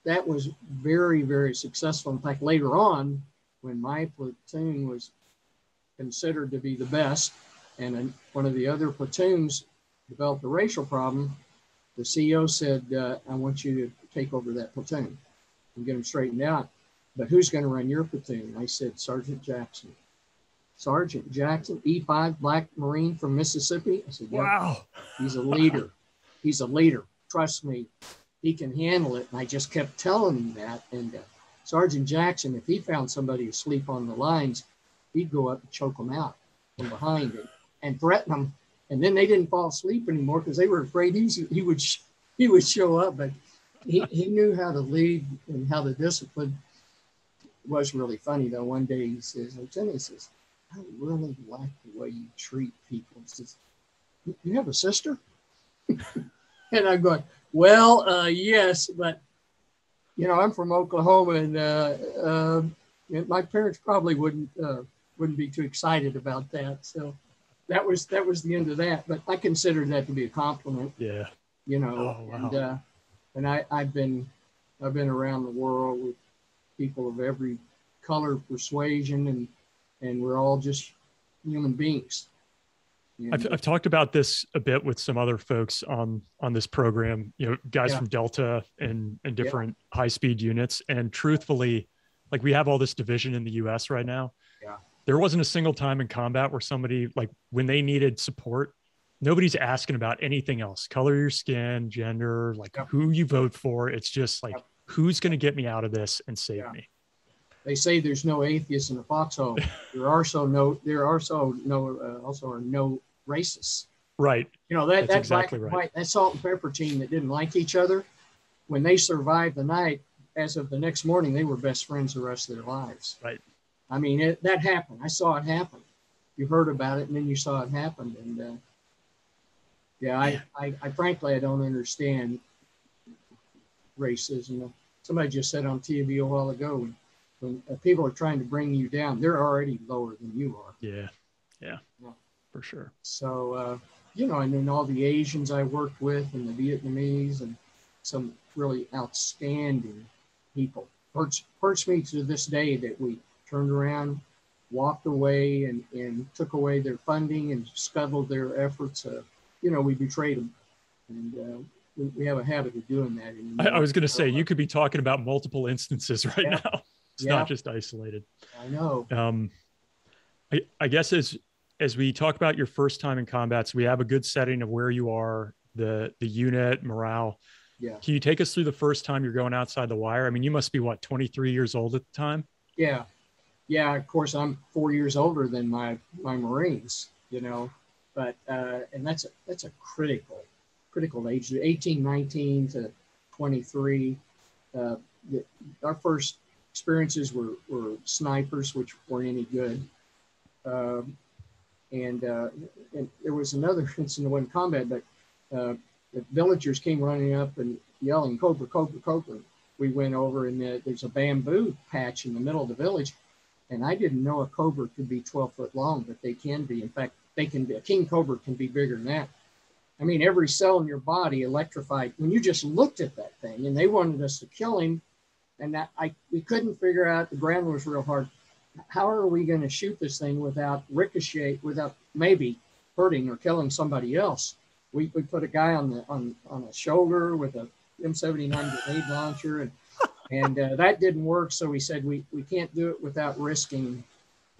that was very, very successful. In fact, later on, when my platoon was considered to be the best, and one of the other platoons developed a racial problem, the CO said, uh, "I want you to take over that platoon and get them straightened out." But who's going to run your platoon? I said, Sergeant Jackson. Sergeant Jackson, E5 Black Marine from Mississippi. I said, yeah,
Wow.
he's a leader. He's a leader. Trust me, he can handle it. And I just kept telling him that. And uh, Sergeant Jackson, if he found somebody asleep on the lines, he'd go up and choke them out from behind and, and threaten them. And then they didn't fall asleep anymore because they were afraid he, he would sh- he would show up. But he, he knew how to lead and how to discipline. It was really funny though. One day he says, Lieutenant, he says, I really like the way you treat people. He says, "You- you have a sister? and I'm going, well, uh, yes, but you know, I'm from Oklahoma, and uh, uh, my parents probably wouldn't uh, wouldn't be too excited about that. So that was that was the end of that. But I considered that to be a compliment,
Yeah.
you know.
Oh, wow.
And uh, and I I've been I've been around the world with people of every color, persuasion, and and we're all just human beings.
I've, I've talked about this a bit with some other folks on on this program. You know, guys
Yeah.
from Delta and and different high speed units. And truthfully, like we have all this division in the U.S. right now.
Yeah.
There wasn't a single time in combat where somebody like when they needed support, nobody's asking about anything else. Color your skin, gender, like
Yep.
who you vote for. It's just like
Yep.
Who's going to get me out of this and save
Yeah.
me.
they say there's no atheists in the foxhole. there are so no there are so no uh, also are no racists.
Right.
You know that
That's
that
exactly
black
right.
white that salt and pepper team that didn't like each other, when they survived the night, as of the next morning, they were best friends the rest of their lives.
Right.
I mean it, that happened. I saw it happen. You heard about it and then you saw it happen. And uh, yeah, I, I, I frankly I don't understand racism. Somebody just said on TV a while ago when, when uh, people are trying to bring you down, they're already lower than you are.
Yeah. Yeah.
Yeah.
For sure.
So, uh, you know, and then all the Asians I worked with and the Vietnamese and some really outstanding people. Hurts, hurts me to this day that we turned around, walked away and, and took away their funding and scuttled their efforts. Uh, you know, we betrayed them. and uh, we, we, have a habit of doing that.
I, I, was going to say you could be talking about multiple instances right yeah. now. It's yeah. not just isolated.
I know.
Um, I, I guess as as we talk about your first time in combat, so we have a good setting of where you are, the the unit, morale.
Yeah.
Can you take us through the first time you're going outside the wire? I mean, you must be what 23 years old at the time.
Yeah, yeah. Of course, I'm four years older than my my Marines. You know, but uh, and that's a that's a critical critical age 18 19 to 23 uh, the, our first experiences were, were snipers which weren't any good. Um, and, uh, and there was another incident in combat but uh, the villagers came running up and yelling cobra cobra cobra. We went over and the, there's a bamboo patch in the middle of the village and i didn't know a cobra could be 12 foot long but they can be. In fact they can be a king cobra can be bigger than that I mean, every cell in your body electrified when you just looked at that thing, and they wanted us to kill him, and that I we couldn't figure out. The ground was real hard. How are we going to shoot this thing without ricochet, without maybe hurting or killing somebody else? We, we put a guy on the on on a shoulder with a M79 grenade launcher, and and uh, that didn't work. So we said we we can't do it without risking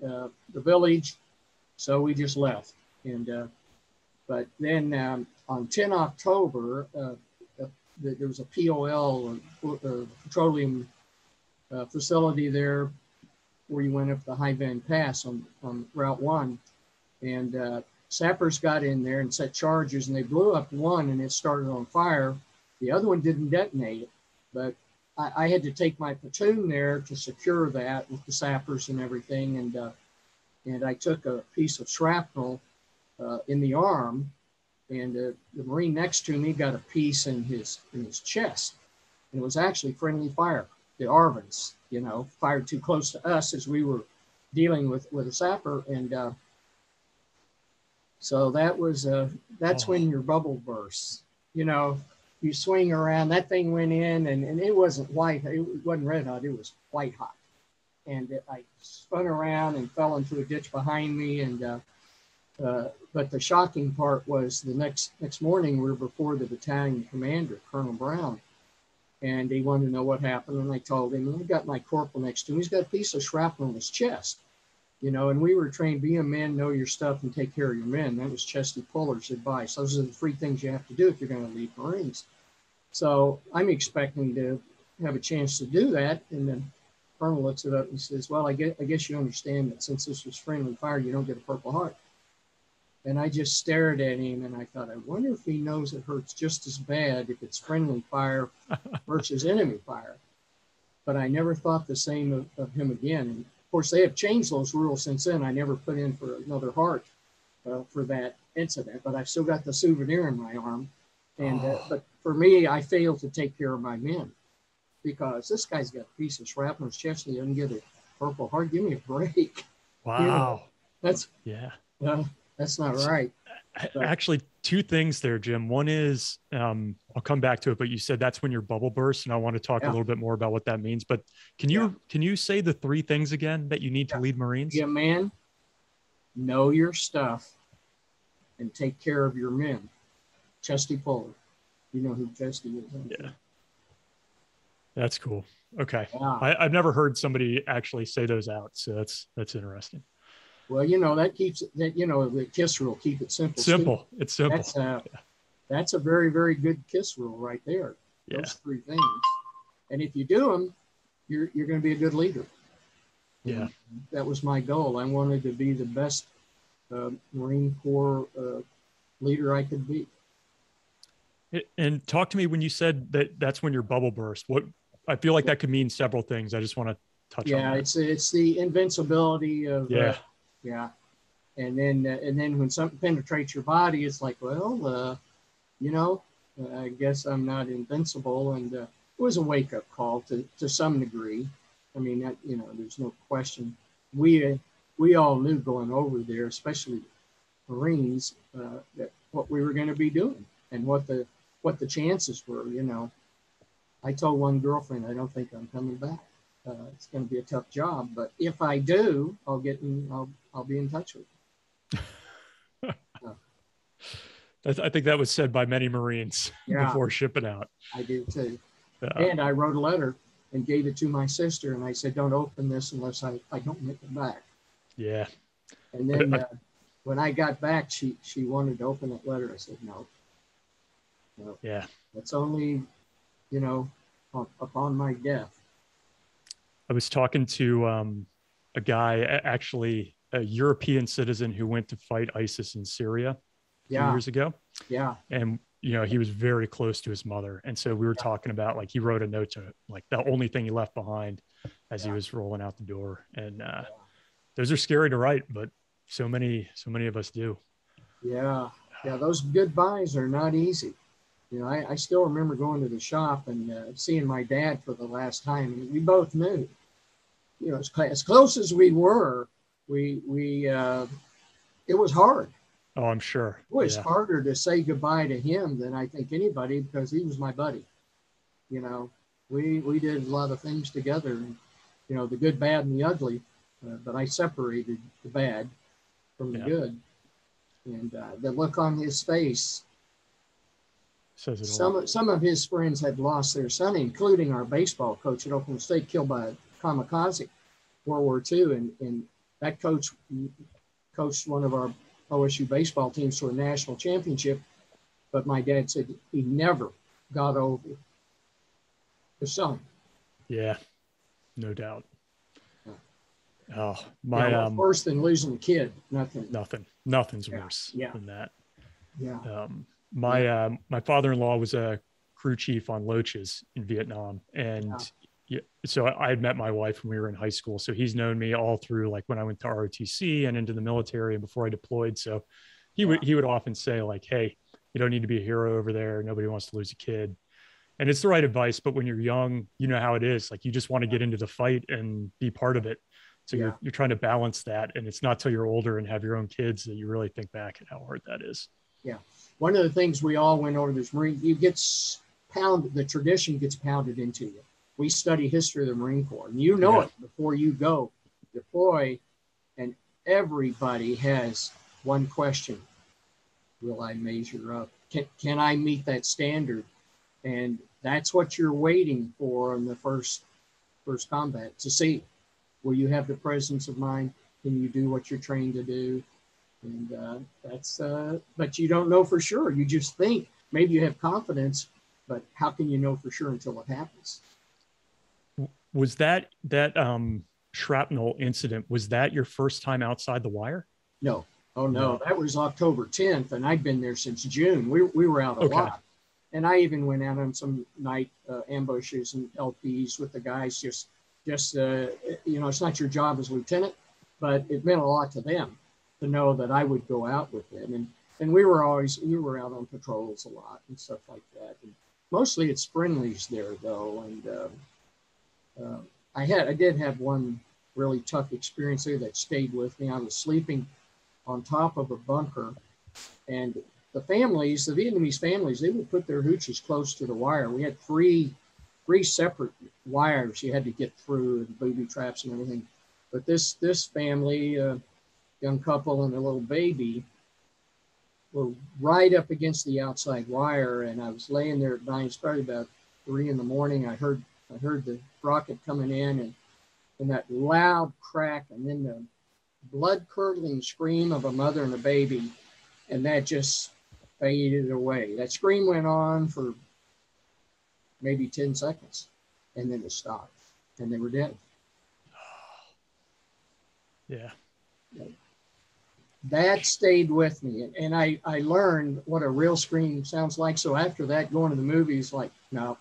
uh, the village. So we just left, and uh, but then um, on 10 October, uh, uh, there was a POL, uh, petroleum uh, facility there where you went up the Hai Van Pass on, on Route 1. And uh, sappers got in there and set charges, and they blew up one and it started on fire. The other one didn't detonate it, but I, I had to take my platoon there to secure that with the sappers and everything. And, uh, and I took a piece of shrapnel uh, in the arm, and uh, the Marine next to me got a piece in his in his chest, and it was actually friendly fire. The ARVNs, you know, fired too close to us as we were dealing with with a sapper, and uh, so that was uh, that's oh. when your bubble bursts. You know, you swing around. That thing went in, and, and it wasn't white. It wasn't red hot. It was white hot, and it, I spun around and fell into a ditch behind me, and uh, but the shocking part was the next next morning we were before the battalion commander, Colonel Brown, and he wanted to know what happened. And I told him, and I got my corporal next to him. He's got a piece of shrapnel in his chest, you know. And we were trained: be a man, know your stuff, and take care of your men. That was Chesty Puller's advice. Those are the three things you have to do if you're going to lead Marines. So I'm expecting to have a chance to do that, and then Colonel looks it up and says, "Well, I guess, I guess you understand that since this was friendly fire, you don't get a Purple Heart." And I just stared at him and I thought, I wonder if he knows it hurts just as bad if it's friendly fire versus enemy fire. But I never thought the same of, of, him again. And of course, they have changed those rules since then. I never put in for another heart uh, for that incident, but I've still got the souvenir in my arm. And uh, oh. but for me, I failed to take care of my men because this guy's got a piece of shrapnel in his chest and he doesn't get a purple heart. Give me a break.
Wow. You know,
that's
yeah.
Uh, that's not right.
But. Actually, two things there, Jim. One is um, I'll come back to it, but you said that's when your bubble bursts, and I want to talk yeah. a little bit more about what that means. But can you yeah. can you say the three things again that you need yeah. to lead Marines?
Yeah, man. Know your stuff and take care of your men. Chesty Puller. You know who Chesty is.
Yeah. That's cool. Okay. I, I've never heard somebody actually say those out, so that's that's interesting.
Well, you know, that keeps that, you know, the KISS rule, keep it simple.
Simple. It's simple.
That's, uh, yeah. that's a very, very good KISS rule right there.
Yeah.
Those three things. And if you do them, you're, you're going to be a good leader.
Yeah.
And that was my goal. I wanted to be the best uh, Marine Corps uh, leader I could be.
And talk to me when you said that that's when your bubble burst. What I feel like that could mean several things. I just want to touch
yeah,
on.
Yeah, it's it's the invincibility of
yeah. Uh,
yeah. And then, uh, and then when something penetrates your body, it's like, well, uh, you know, uh, I guess I'm not invincible. And uh, it was a wake up call to, to some degree. I mean, that, you know, there's no question. We, uh, we all knew going over there, especially Marines, uh, that what we were going to be doing and what the, what the chances were, you know. I told one girlfriend, I don't think I'm coming back. Uh, it's going to be a tough job, but if I do, I'll get in, I'll, I'll be in touch with you.
I, I think that was said by many Marines
Yeah.
before shipping out.
I do too.
Uh,
And I wrote a letter and gave it to my sister, and I said, "Don't open this unless I, I don't make it back."
yeah,
And then uh, when I got back, she she wanted to open that letter. I said, "No, no,
yeah.
it's only, you know, upon my death."
I was talking to um, a guy, actually a European citizen who went to fight ISIS in Syria
Yeah,
years ago.
yeah,
and you know he was very close to his mother. And so we were talking about like he wrote a note to like the only thing he left behind as he was rolling out the door. And uh those are scary to write but so many so many of us do.
Yeah, yeah. Those goodbyes are not easy. You know, I, I still remember going to the shop and uh, seeing my dad for the last time, and we both knew, you know, as, as close as we were, we we uh, it was hard.
oh i'm sure
It was
yeah.
harder to say goodbye to him than I think anybody because he was my buddy. You know, we we did a lot of things together, and, you know, the good, bad, and the ugly. Uh, but I separated the bad from the
Yeah.
good, and uh, the look on his face.
says it all
Some some of his friends had lost their son, including our baseball coach at Oklahoma State, killed by a kamikaze, World War II, and and that coach coached one of our OSU baseball teams to a national championship. But my dad said he never got over the son.
yeah no doubt oh my
know,
um
worse than losing a kid. Nothing.
nothing nothing's
Yeah,
worse
yeah.
than that
Yeah.
um, my um, my father-in-law was a crew chief on Loaches in Vietnam, and. Yeah, so I, I had met my wife when we were in high school. So he's known me all through, like when I went to ROTC and into the military, and before I deployed. So he would he would often say like, "Hey, you don't need to be a hero over there. Nobody wants to lose a kid." And it's the right advice, but when you're young, you know how it is. Like you just want to get into the fight and be part of it. So
Yeah.
you're you're trying to balance that, and it's not till you're older and have your own kids that you really think back at how hard that is.
Yeah, one of the things we all went over this Marine, you gets pounded, the tradition gets pounded into you. We study history of the Marine Corps, and you know
Yeah.
it before you go deploy, and everybody has one question: Will I measure up? Can can I meet that standard? And that's what you're waiting for in the first first combat to see. Will you have the presence of mind? Can you do what you're trained to do? and uh, that's uh, but you don't know for sure you just think maybe you have confidence but how can you know for sure until it happens
was that that um shrapnel incident was that your first time outside the wire?
No. Oh no. That was october 10th and i'd been there since june. We, we were out a
Okay.
lot and i even went out on some night uh, ambushes and lps with the guys just just uh, you know it's not your job as lieutenant but it meant a lot to them to know that i would go out with them. And and we were always we were out on patrols a lot and stuff like that. And mostly it's friendlies there though and um, uh, i had i did have one really tough experience there that stayed with me. I was sleeping on top of a bunker and the families the vietnamese families they would put their hooches close to the wire. We had three three separate wires you had to get through and booby traps and everything. But this this family uh, young couple and a little baby were right up against the outside wire and i was laying there at night probably about three in the morning. I heard i heard the rocket coming in and and that loud crack and then the blood curdling scream of a mother and a baby and that just faded away. That scream went on for maybe 10 seconds and then it stopped and they were dead.
Yeah.
That stayed with me and I, I learned what a real scream sounds like. So after that going to the movies like no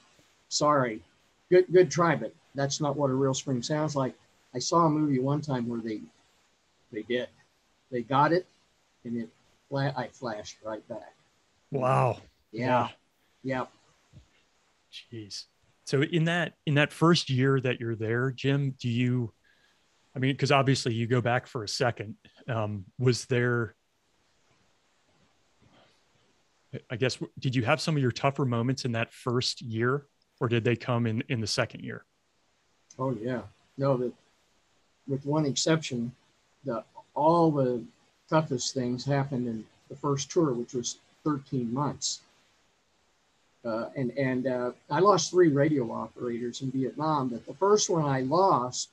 sorry good good try but that's not what a real scream sounds like. I saw a movie one time where they they did. They got it and it fla- i flashed right back.
Wow.
Yeah. Yeah
jeez. So in that in that first year that you're there jim do you i mean because obviously you go back for a second um, was there i guess did you have some of your tougher moments in that first year or did they come in in the second year
Oh yeah, no. That with one exception, the all the toughest things happened in the first tour, which was 13 months. Uh, and and uh, I lost three radio operators in Vietnam, but the first one I lost,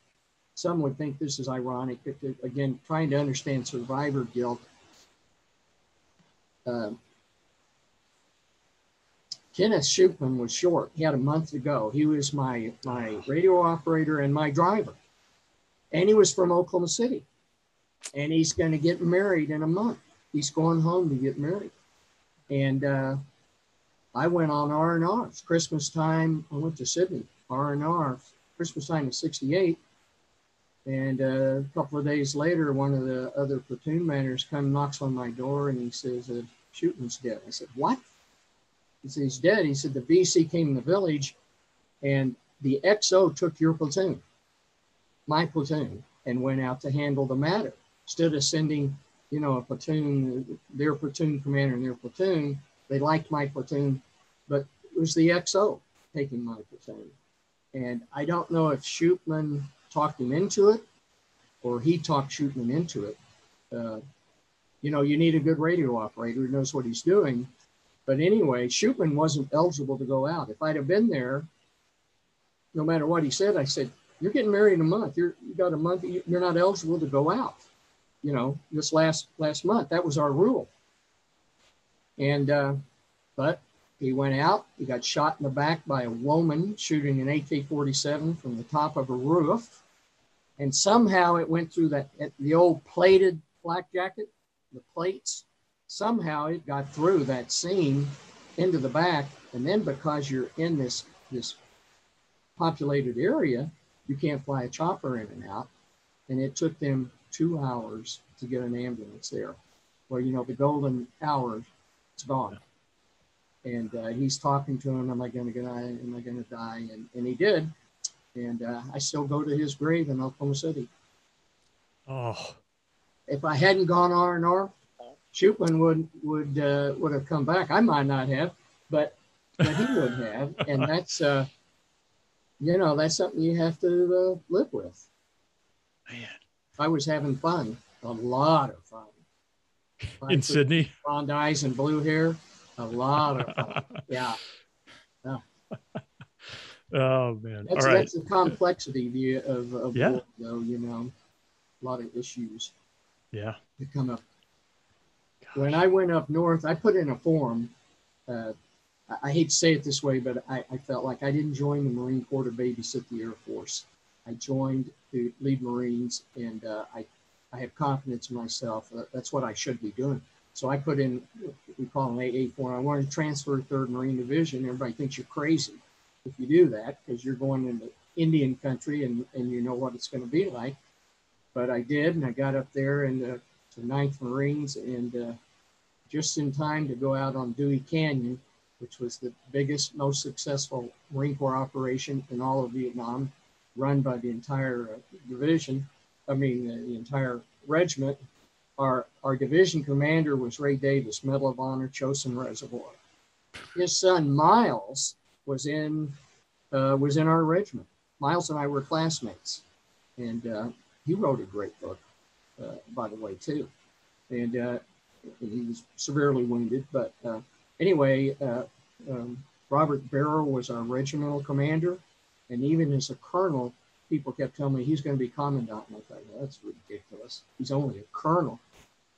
some would think this is ironic, but to, again, trying to understand survivor guilt. Uh, Kenneth Shootman was short. He had a month to go. He was my my radio operator and my driver, and he was from Oklahoma City, and he's going to get married in a month. He's going home to get married, and uh, I went on R and R. Christmas time. I went to Sydney R and R. Christmas time in '68, and uh, a couple of days later, one of the other platoon managers comes knocks on my door and he says, uh, "Shootman's dead." I said, "What?" He said, "He's dead." He said, "The VC came in the village, and the XO took your platoon, my platoon, and went out to handle the matter. Instead of sending, you know, a platoon, their platoon commander and their platoon, they liked my platoon, but it was the XO taking my platoon. And I don't know if Shootman talked him into it or he talked Shootman into it. Uh, you know, you need a good radio operator who knows what he's doing. But anyway, Shootman wasn't eligible to go out. If I'd have been there, no matter what he said, I said, You're getting married in a month. You're, you got a month, you're not eligible to go out. You know, this last last month, that was our rule. And uh, but he went out. He got shot in the back by a woman shooting an AK-47 from the top of a roof, and somehow it went through that the old plated flak jacket, the plates. Somehow it got through that seam into the back, and then because you're in this this populated area, you can't fly a chopper in and out, and it took them two hours to get an ambulance there. Well, you know the golden hour, it's gone and uh, he's talking to him, am I going to die? Am I going to die? And, and he did. And uh, I still go to his grave in Oklahoma City.
Oh.
If I hadn't gone R and R Shootman would would uh, would have come back. I might not have, but but he would have, and that's uh, you know that's something you have to uh, live with.
Man,
I was having fun, a lot of fun.
In Sydney,
blonde eyes and blue hair. A lot of fun. yeah.
yeah. Oh man!
That's,
All right.
that's the complexity of, of
yeah.
war, though. You know, a lot of issues.
Yeah.
That come up. When I went up north, I put in a form. Uh, I, hate to say it this way, but I, I, felt like I didn't join the Marine Corps to babysit the Air Force. I joined to lead Marines, and uh, I, I have confidence in myself. Uh, that's what I should be doing. So I put in, we call an AA form. I wanted to transfer third Marine Division. Everybody thinks you're crazy if you do that because you're going into Indian country and, and you know what it's going to be like. But I did, and I got up there and uh, to Ninth Marines, and uh, just in time to go out on Dewey Canyon, which was the biggest, most successful Marine Corps operation in all of Vietnam, run by the entire uh, division. I mean, the entire regiment our, our division commander was Ray Davis, Medal of Honor, Chosin Reservoir. His son Miles was in uh, was in our regiment. Miles and I were classmates, and uh, he wrote a great book, by the way, too. And uh, he was severely wounded, but uh, anyway, uh, um, Robert Barrow was our regimental commander, and even as a colonel, people kept telling me he's going to be commandant. And I thought, well, that's ridiculous. He's only a colonel.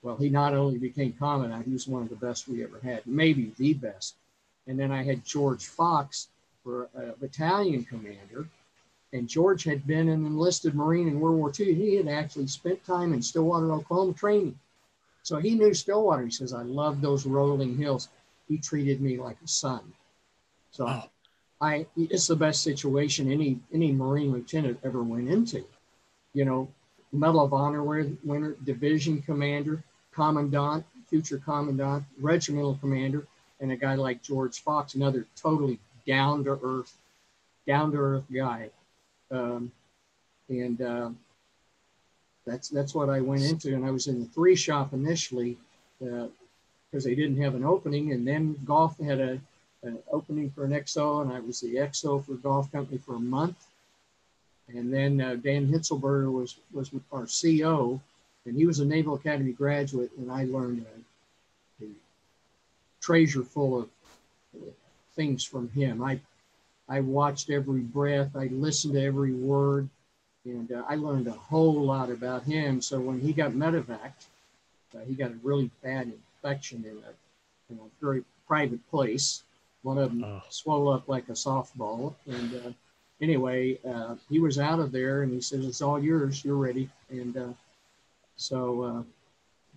Well, he not only became commandant, he was one of the best we ever had, maybe the best. And then I had George Fox for a battalion commander. And George had been an enlisted Marine in World War II. He had actually spent time in Stillwater, Oklahoma training. So he knew Stillwater. He says, I love those rolling hills. He treated me like a son. So wow. I it's the best situation any any Marine lieutenant ever went into. You know, Medal of Honor winner, division commander, commandant, future commandant, regimental commander, and a guy like George Fox, another totally down to earth, down to earth guy. Um, and uh, that's that's what I went into. And I was in the three shop initially because uh, they didn't have an opening, and then golf had a an opening for an XO, and I was the XO for golf company for a month. And then uh, Dan Hitzelberger was was our CO, and he was a Naval Academy graduate, and I learned a, the treasure full of things from him. I I watched every breath. I listened to every word, and uh, I learned a whole lot about him. So when he got medevac, uh, he got a really bad infection in a, in a very private place. One of them oh. swelled up like a softball, and uh, anyway, uh, he was out of there, and he said, "It's all yours. You're ready." And uh, so uh,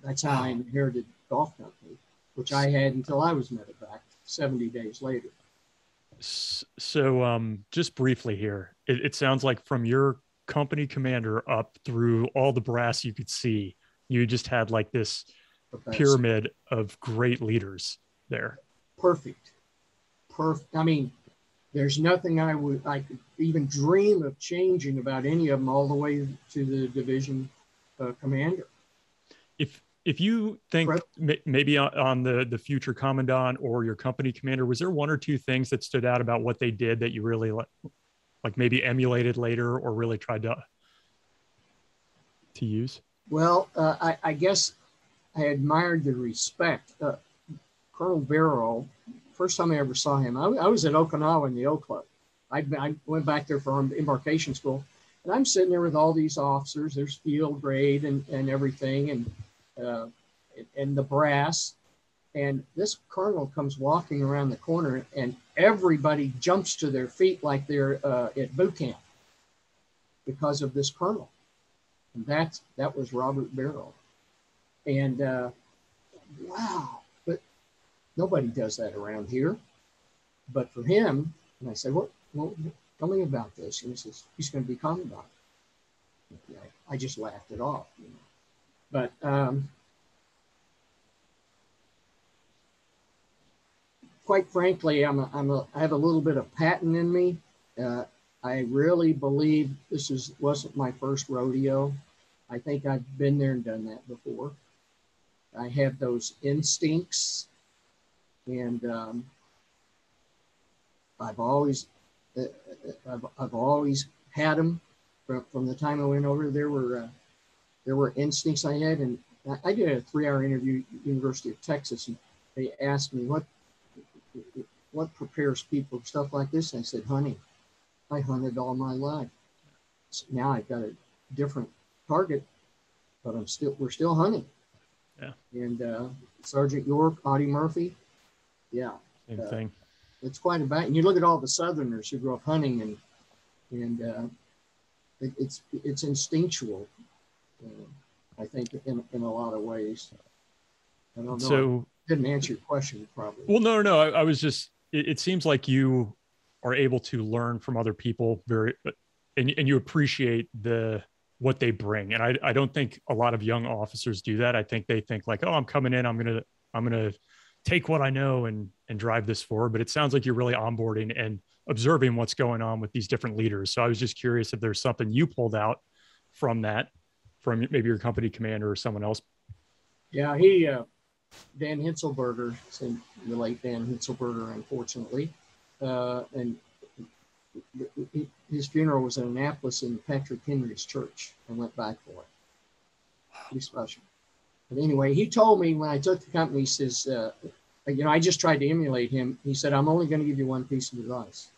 that's how I inherited golf company, which I had until I was medevac 70 days later.
So, um, just briefly here, it, it sounds like from your company commander up through all the brass you could see, you just had like this pyramid of great leaders there.
Perfect. Perfect. I mean, there's nothing I would I could even dream of changing about any of them all the way to the division uh, commander.
If if you think maybe on the the future commandant or your company commander, was there one or two things that stood out about what they did that you really like, like maybe emulated later or really tried to to use?
Well, uh, I, I, guess I admired the respect. Uh, Colonel Barrow, first time I ever saw him, I, I was at Okinawa in the O Club. I, I went back there for embarkation school, and I'm sitting there with all these officers. There's field grade and, and everything, and uh, and the brass. And this colonel comes walking around the corner, and everybody jumps to their feet like they're uh, at boot camp because of this colonel. And that's that was Robert Barrow. And uh, wow, but nobody does that around here. But for him, and I said, "What? Well, tell me about this." And he says, "He's going to be commandant." I just laughed it off. You know. But um, quite frankly, I'm a, I'm a, I have a little bit of Patton in me. Uh, I really believe this is wasn't my first rodeo. I think I've been there and done that before. I have those instincts, and um, I've always uh, I've, I've always had them from, from the time I went over. There were uh, there were instincts I had. And I did a three hour interview at the University of Texas and they asked me what, what prepares people for stuff like this. And I said, honey, I hunted all my life. So now I've got a different target, but I'm still, we're still hunting.
Yeah.
And uh, Sergeant York, Audie Murphy. Yeah.
Same uh, thing.
It's quite a back. And you look at all the Southerners who grew up hunting and, and uh, it, it's, it's instinctual I think in, in a lot of ways. I don't know. So I didn't answer your question probably.
Well, no, no, I, I was just, it, it, seems like you are able to learn from other people very, and, and you appreciate the, what they bring. And I, I don't think a lot of young officers do that. I think they think like, oh, I'm coming in, I'm going to, I'm going to take what I know and, and drive this forward. But it sounds like you're really onboarding and observing what's going on with these different leaders. So I was just curious if there's something you pulled out from that from maybe your company commander or someone else?
Yeah, he, uh, Dan Hitzelberger, the late Dan Hitzelberger, unfortunately, uh, and his funeral was in Annapolis in Patrick Henry's church. I went back for it. Pretty special. But anyway, he told me when I took the company, he says, uh, you know, I just tried to emulate him. He said, I'm only going to give you one piece of advice.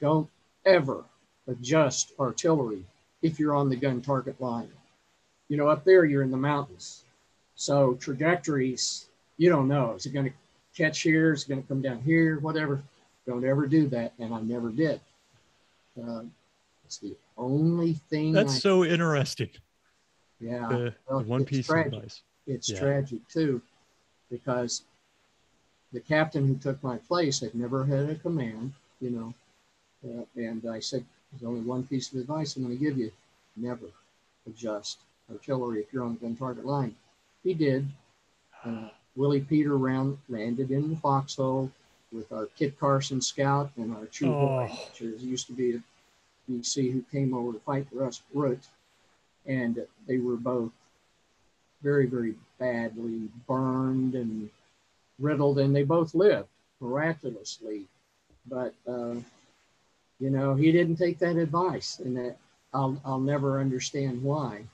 Don't ever adjust artillery if you're on the gun target line you know, up there you're in the mountains. So trajectories, you don't know. Is it going to catch here? Is it going to come down here? Whatever. Don't ever do that. And I never did. Uh, it's the only thing.
That's I, so interesting.
Yeah.
The, well, the one piece tragic. of advice.
It's yeah. tragic too, because the captain who took my place had never had a command, you know. Uh, and I said, there's only one piece of advice I'm going to give you never adjust artillery if you're on the gun target line. He did. Uh, Willie Peter round landed in the foxhole with our Kit Carson scout and our Chew oh. which used to be a VC who came over to fight for us, Root. And they were both very, very badly burned and riddled, and they both lived miraculously. But, uh, you know, he didn't take that advice, and that I'll, I'll never understand why.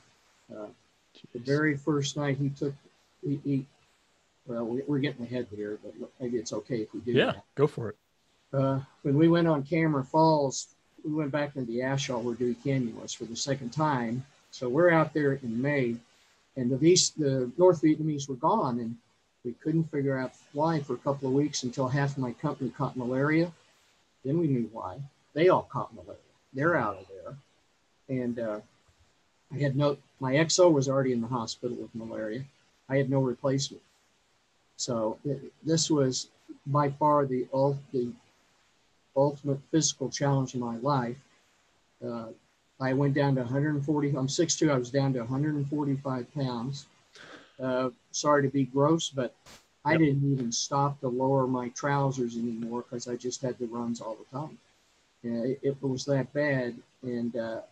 Uh, the very first night he took, he, he well, we, we're getting ahead here, but maybe it's okay if we do
Yeah,
that.
go for it.
Uh, when we went on Cameron Falls, we went back into the A Shau where Dewey Canyon was for the second time. So we're out there in May, and the East, the North Vietnamese were gone, and we couldn't figure out why for a couple of weeks until half of my company caught malaria. Then we knew why. They all caught malaria. They're out of there, and uh, I had no. My XO was already in the hospital with malaria. I had no replacement. So it, this was by far the, ul- the ultimate physical challenge in my life. Uh, I went down to 140. I'm 6'2. I was down to 145 pounds. Uh, sorry to be gross, but I
Yep.
didn't even stop to lower my trousers anymore because I just had the runs all the time. Yeah, it, it was that bad. And uh,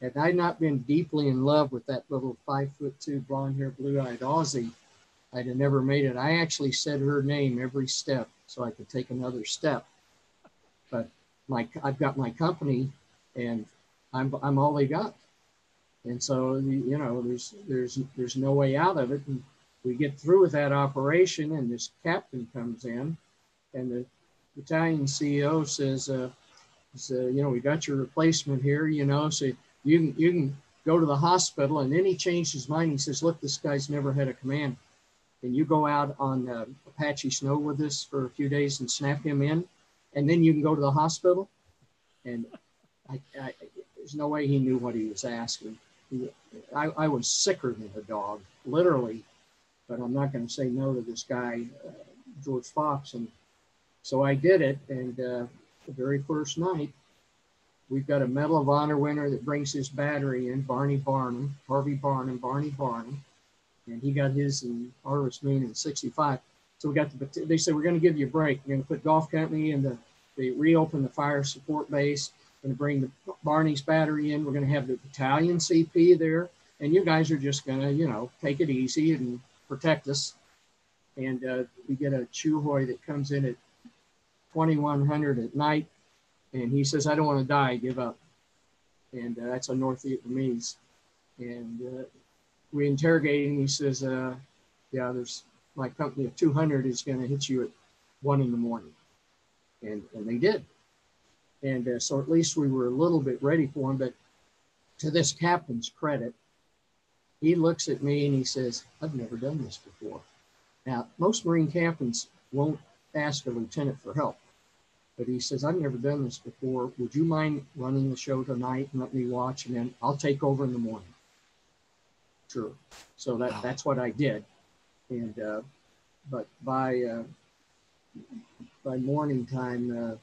had I not been deeply in love with that little five foot two blonde hair, blue eyed Aussie, I'd have never made it. I actually said her name every step so I could take another step. But my I've got my company and I'm I'm all they got. And so you know there's there's there's no way out of it. And we get through with that operation and this captain comes in and the battalion CO says, uh, so, you know, we got your replacement here, you know, so you can you can go to the hospital. And then he changed his mind. He says, look, this guy's never had a command. Can you go out on uh, Apache snow with us for a few days and snap him in? And then you can go to the hospital. And I, I, there's no way he knew what he was asking. He, I, I was sicker than a dog, literally. But I'm not going to say no to this guy, uh, George Fox. And so I did it. And uh, the very first night, we've got a Medal of Honor winner that brings his battery in, Barney Barnum, Harvey Barnum, Barney Barnum and he got his in Harvest Moon in '65. So we got the. They said we're going to give you a break. We're going to put Golf Company in the. They reopen the fire support base. We're Going to bring the Barney's battery in. We're going to have the battalion CP there, and you guys are just going to, you know, take it easy and protect us. And uh, we get a Chuhoy that comes in at 2100 at night, and he says, "I don't want to die. Give up." And uh, that's a North Vietnamese, and. Uh, we interrogate him. He says, uh, "Yeah, there's my company of 200 is going to hit you at one in the morning," and and they did. And uh, so at least we were a little bit ready for him. But to this captain's credit, he looks at me and he says, "I've never done this before." Now, most Marine captains won't ask a lieutenant for help, but he says, "I've never done this before. Would you mind running the show tonight and let me watch, and then I'll take over in the morning." Sure. So that,
Wow.
that's what I did. And, uh, but by, uh, by morning time, uh,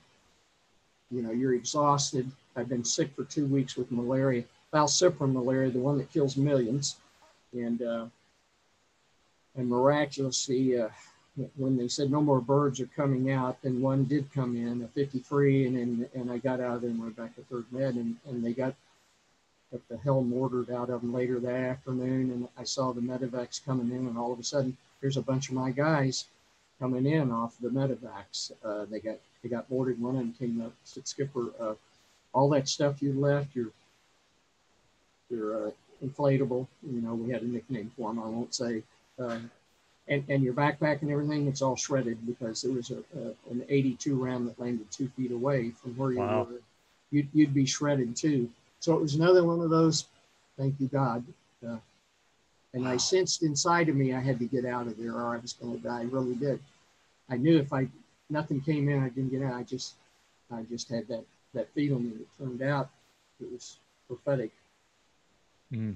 you know, you're exhausted. I've been sick for two weeks with malaria, falciparum malaria, the one that kills millions. And, uh, and miraculously, uh, when they said no more birds are coming out, then one did come in, a 53, and then and I got out of there and went back to third med, and, and they got got the hell mortared out of them later that afternoon, and I saw the medevacs coming in, and all of a sudden, here's a bunch of my guys coming in off the medevacs. Uh, they got they got boarded. One of them came up, said, "Skipper, uh, all that stuff you left, your your uh, inflatable. You know, we had a nickname for them. I won't say." And, and your backpack and everything, it's all shredded because there was a, a an 82 round that landed two feet away from where you
Wow.
were. You'd, you'd be shredded too. So it was another one of those, thank you God. Uh, and I sensed inside of me I had to get out of there or I was going to die. I really did. I knew if I nothing came in, I didn't get out. I just I just had that that feeling, and it turned out it was prophetic.
Mm.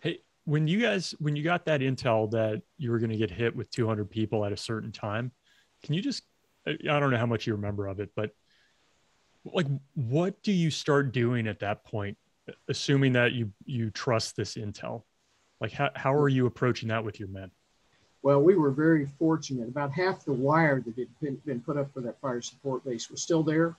Hey, when you guys when you got that intel that you were going to get hit with 200 people at a certain time, can you just I don't know how much you remember of it, but like what do you start doing at that point assuming that you you trust this intel? Like how how are you approaching that with your men?
Well, we were very fortunate. About half the wire that had been, been put up for that fire support base was still there.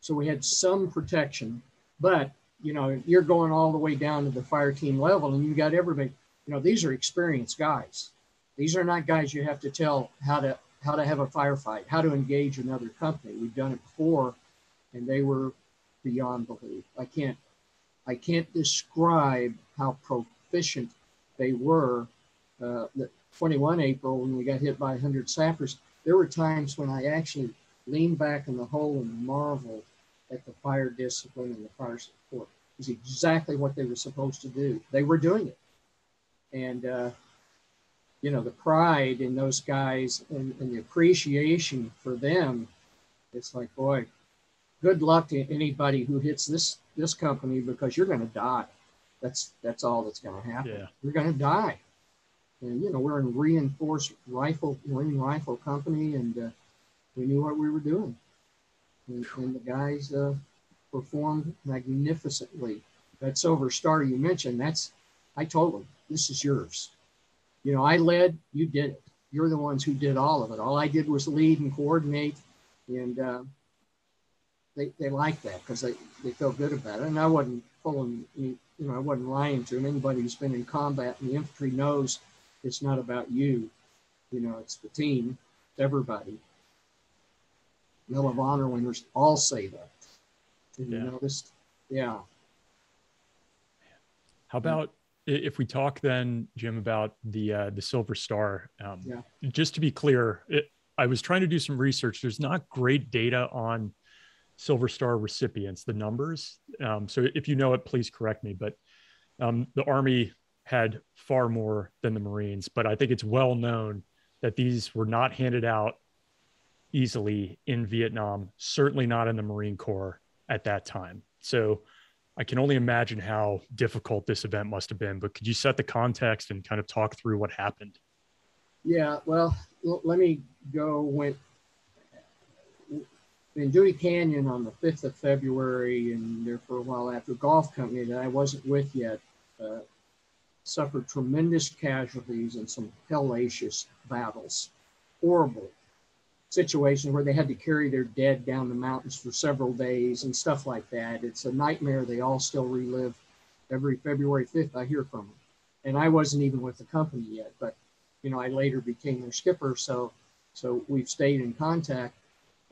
So we had some protection. But, you know, you're going all the way down to the fire team level and you got everybody, you know, these are experienced guys. These are not guys you have to tell how to how to have a firefight, how to engage another company. We've done it before and they were beyond belief. I can't I can't describe how proficient they were. Uh, the, 21 April when we got hit by 100 sappers, there were times when I actually leaned back in the hole and marveled at the fire discipline and the fire support. is exactly what they were supposed to do. They were doing it. And, uh, you know, the pride in those guys and, and the appreciation for them, it's like, boy, good luck to anybody who hits this this company because you're going to die. That's that's all that's going to happen.
Yeah.
You're going to die. And you know, we're in reinforced rifle Marine rifle company, and uh, we knew what we were doing. And, and the guys uh, performed magnificently. That Silver Star you mentioned, that's I told them this is yours. You know, I led, you did it. You're the ones who did all of it. All I did was lead and coordinate, and uh, they, they like that because they, they feel good about it. And I wasn't pulling, you know, I wasn't lying to them. Anybody who's been in combat in the infantry knows it's not about you. You know, it's the team, it's everybody. Medal of Honor winners all say that. And
Yeah.
you noticed, yeah.
How about if we talk then, Jim, about the uh, the Silver Star? Um,
Yeah.
Just to be clear, it, I was trying to do some research. There's not great data on Silver Star recipients, the numbers. Um, so if you know it, please correct me. But um, the Army had far more than the Marines. But I think it's well known that these were not handed out easily in Vietnam. Certainly not in the Marine Corps at that time. So I can only imagine how difficult this event must have been, but could you set the context and kind of talk through what happened?
Yeah, well, l- let me go when in Dewey Canyon on the 5th of February and there for a while after golf company that I wasn't with yet uh, suffered tremendous casualties and some hellacious battles. Horrible situations where they had to carry their dead down the mountains for several days and stuff like that. It's a nightmare they all still relive every February 5th. I hear from them. And I wasn't even with the company yet, but you know, I later became their skipper, so so we've stayed in contact.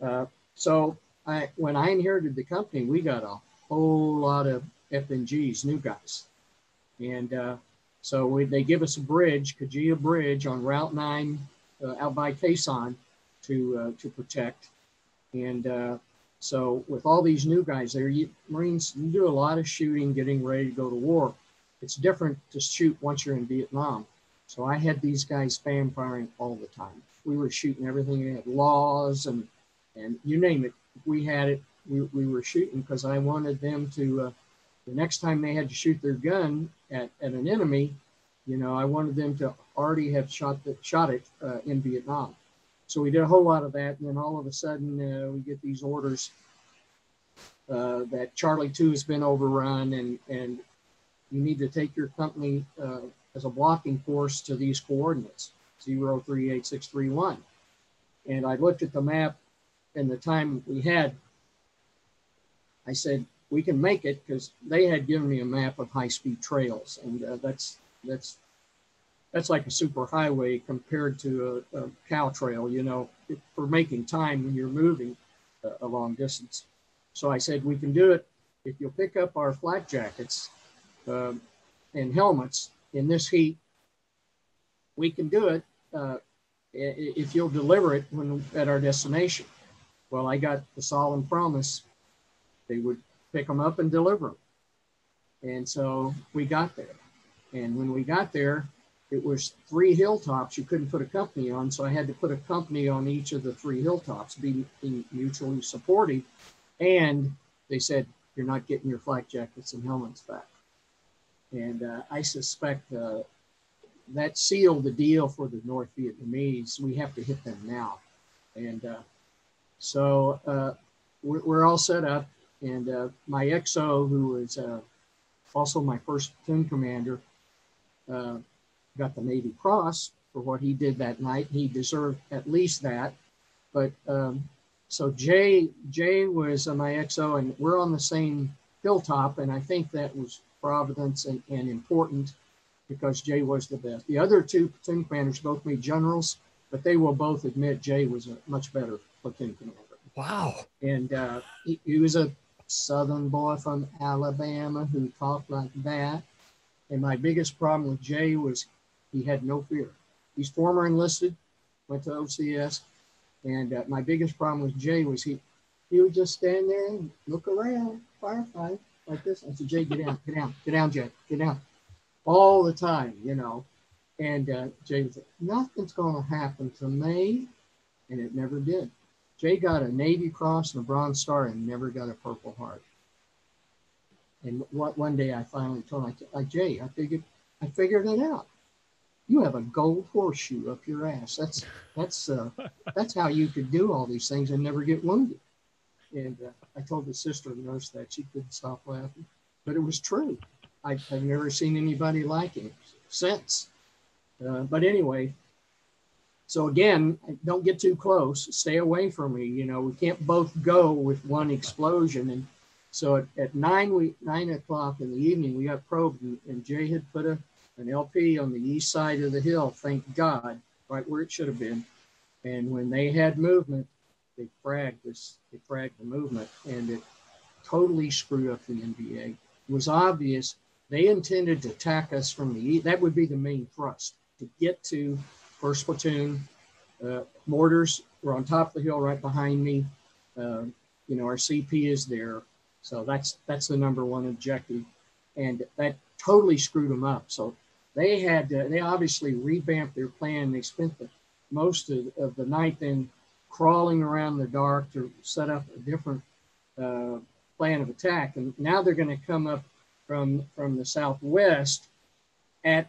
Uh, so I, when I inherited the company, we got a whole lot of FNGs, new guys, and uh, so we, they give us a bridge, Kajia Bridge, on Route Nine uh, out by Khe Sanh to uh, to protect, and uh, so with all these new guys there, you, Marines you do a lot of shooting, getting ready to go to war. It's different to shoot once you're in Vietnam. So I had these guys spam firing all the time. We were shooting everything. We had laws and and you name it. We had it. We, we were shooting because I wanted them to. Uh, the next time they had to shoot their gun at, at an enemy, you know, I wanted them to already have shot the, shot it uh, in Vietnam. So we did a whole lot of that, and then all of a sudden uh, we get these orders uh, that Charlie Two has been overrun, and and you need to take your company uh, as a blocking force to these coordinates, 038631. And I looked at the map and the time we had, I said, we can make it because they had given me a map of high-speed trails. And uh, that's, that's, that's like a super highway compared to a, a cow trail, you know, for making time when you're moving uh, a long distance. So I said, we can do it if you'll pick up our flak jackets um, and helmets in this heat, we can do it uh, if you'll deliver it when at our destination. Well, I got the solemn promise they would pick them up and deliver them. And so we got there. And when we got there, it was three hilltops you couldn't put a company on. So I had to put a company on each of the three hilltops, be, be mutually supportive. And they said, you're not getting your flak jackets and helmets back. And uh, I suspect uh, that sealed the deal for the North Vietnamese. We have to hit them now. And uh, so uh, we're, we're all set up. And uh, my XO, who was uh, also my first platoon commander, got the Navy Cross for what he did that night. He deserved at least that. But um, so Jay, Jay was uh, my XO, and we're on the same hilltop. And I think that was providence and, and important because Jay was the best. The other two platoon commanders both made generals, but they will both admit Jay was a much better platoon commander.
Wow.
And uh, he, he was a southern boy from Alabama who talked like that. And my biggest problem with Jay was he had no fear. he's former enlisted, went to OCS. And uh, my biggest problem with Jay was he, he would just stand there and look around, firefight like this. I said, Jay, get down, get down, get down, Jay, get down. All the time, you know. And uh, Jay would say, nothing's going to happen to me. And it never did. Jay got a Navy Cross and a Bronze Star and never got a Purple Heart. And what one day I finally told him, like Jay, I figured, I figured it out. You have a gold horseshoe up your ass. That's that's uh, that's how you could do all these things and never get wounded. And uh, I told the sister nurse that she couldn't stop laughing, but it was true. I, have never seen anybody like him since. Uh, but anyway, so again, don't get too close. Stay away from me. You know, we can't both go with one explosion. And so at, at nine we nine o'clock in the evening, we got probed, and, and Jay had put a an LP on the east side of the hill. Thank God, right where it should have been. And when they had movement, they fragged this. They fragged the movement, and it totally screwed up the NVA. It was obvious they intended to attack us from the east. That would be the main thrust to get to first platoon. Uh, mortars were on top of the hill right behind me. Uh, you know, our CP is there. So that's that's the number one objective, and that totally screwed them up. So they had to, they obviously revamped their plan. They spent the most of, of the night then crawling around the dark to set up a different uh, plan of attack. And now they're going to come up from from the southwest at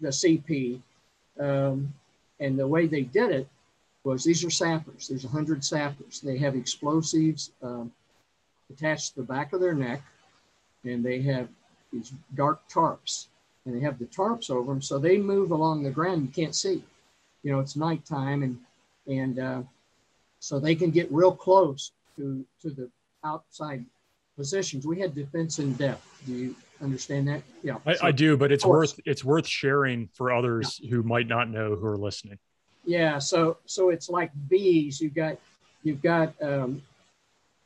the CP. Um, and the way they did it was these are sappers. There's a hundred sappers. They have explosives um, attached to the back of their neck, and they have these dark tarps, and they have the tarps over them, so they move along the ground. You can't see. You know, it's nighttime, and and uh, so they can get real close to to the outside positions. We had defense in depth. Do you understand that?
Yeah, I, so, I do, but it's worth it's worth sharing for others yeah. who might not know who are listening.
Yeah, so so it's like bees. You've got you've got um,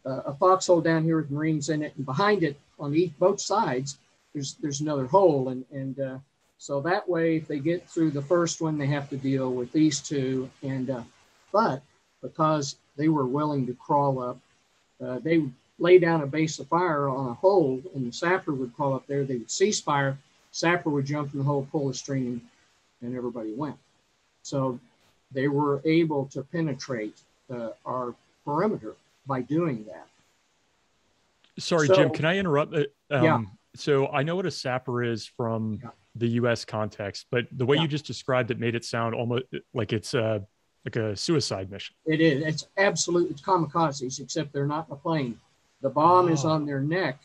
a foxhole down here with Marines in it, and behind it on each, both sides, there's there's another hole, and and uh, so that way, if they get through the first one, they have to deal with these two. And uh, but because they were willing to crawl up, uh, they would lay down a base of fire on a hole, and the sapper would crawl up there. They would cease fire. Sapper would jump in the hole, pull the string, and everybody went. So they were able to penetrate uh, our perimeter by doing that.
Sorry, so, Jim, can I interrupt? Uh, um, yeah. So I know what a sapper is from yeah. the U.S. context, but the way yeah. you just described it made it sound almost like it's a like a suicide mission.
It is. It's absolute. It's kamikazes, except they're not in a plane. The bomb oh. is on their neck,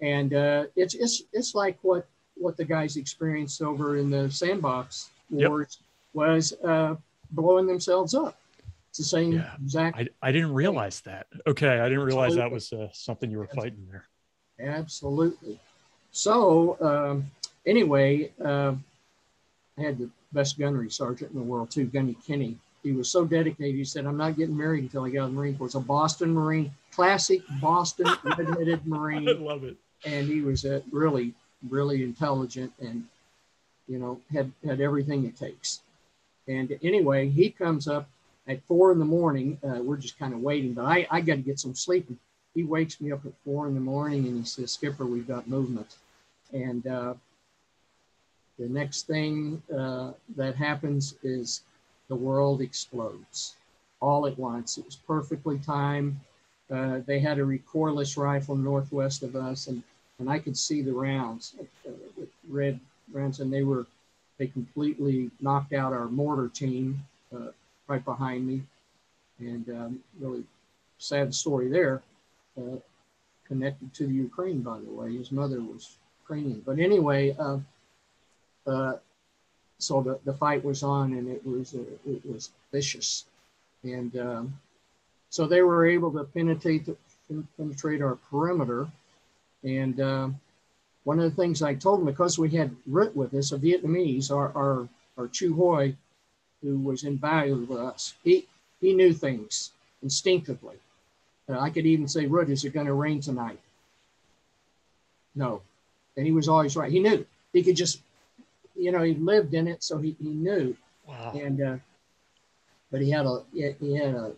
and uh, it's it's it's like what what the guys experienced over in the sandbox wars yep. was uh, blowing themselves up. It's the same yeah. exact.
I, I didn't realize that. Okay, I didn't realize Absolutely. that was uh, something you were fighting there.
Absolutely. So um, anyway, uh, I had the best gunnery sergeant in the world too, Gunny Kinney. He was so dedicated. He said, "I'm not getting married until I get out of the Marine Corps." It's a Boston Marine, classic Boston red-headed Marine.
I love it.
And he was a really, really intelligent and, you know, had had everything it takes. And anyway, he comes up at four in the morning. Uh, we're just kind of waiting, but I, I got to get some sleep. He wakes me up at four in the morning and he says, Skipper, we've got movement. And uh, the next thing uh, that happens is the world explodes all at once. It was perfectly timed. Uh, they had a recoilless rifle northwest of us, and, and I could see the rounds uh, red rounds, and they were they completely knocked out our mortar team uh, right behind me, and um, really sad story there. Uh, connected to the Ukraine, by the way. His mother was Ukrainian, but anyway, uh, uh, so the, the fight was on, and it was it was vicious, and um, so they were able to penetrate the, penetrate our perimeter, and um, one of the things I told them, because we had Rut with us, a Vietnamese, our, our, our Chieu Hoi, who was invaluable to us, he, he knew things instinctively. Uh, I could even say, Rut, is it going to rain tonight? No. And he was always right. He knew. He could just, you know, he lived in it, so he, he knew. Wow.
Wow.
and uh, but he had a he he had a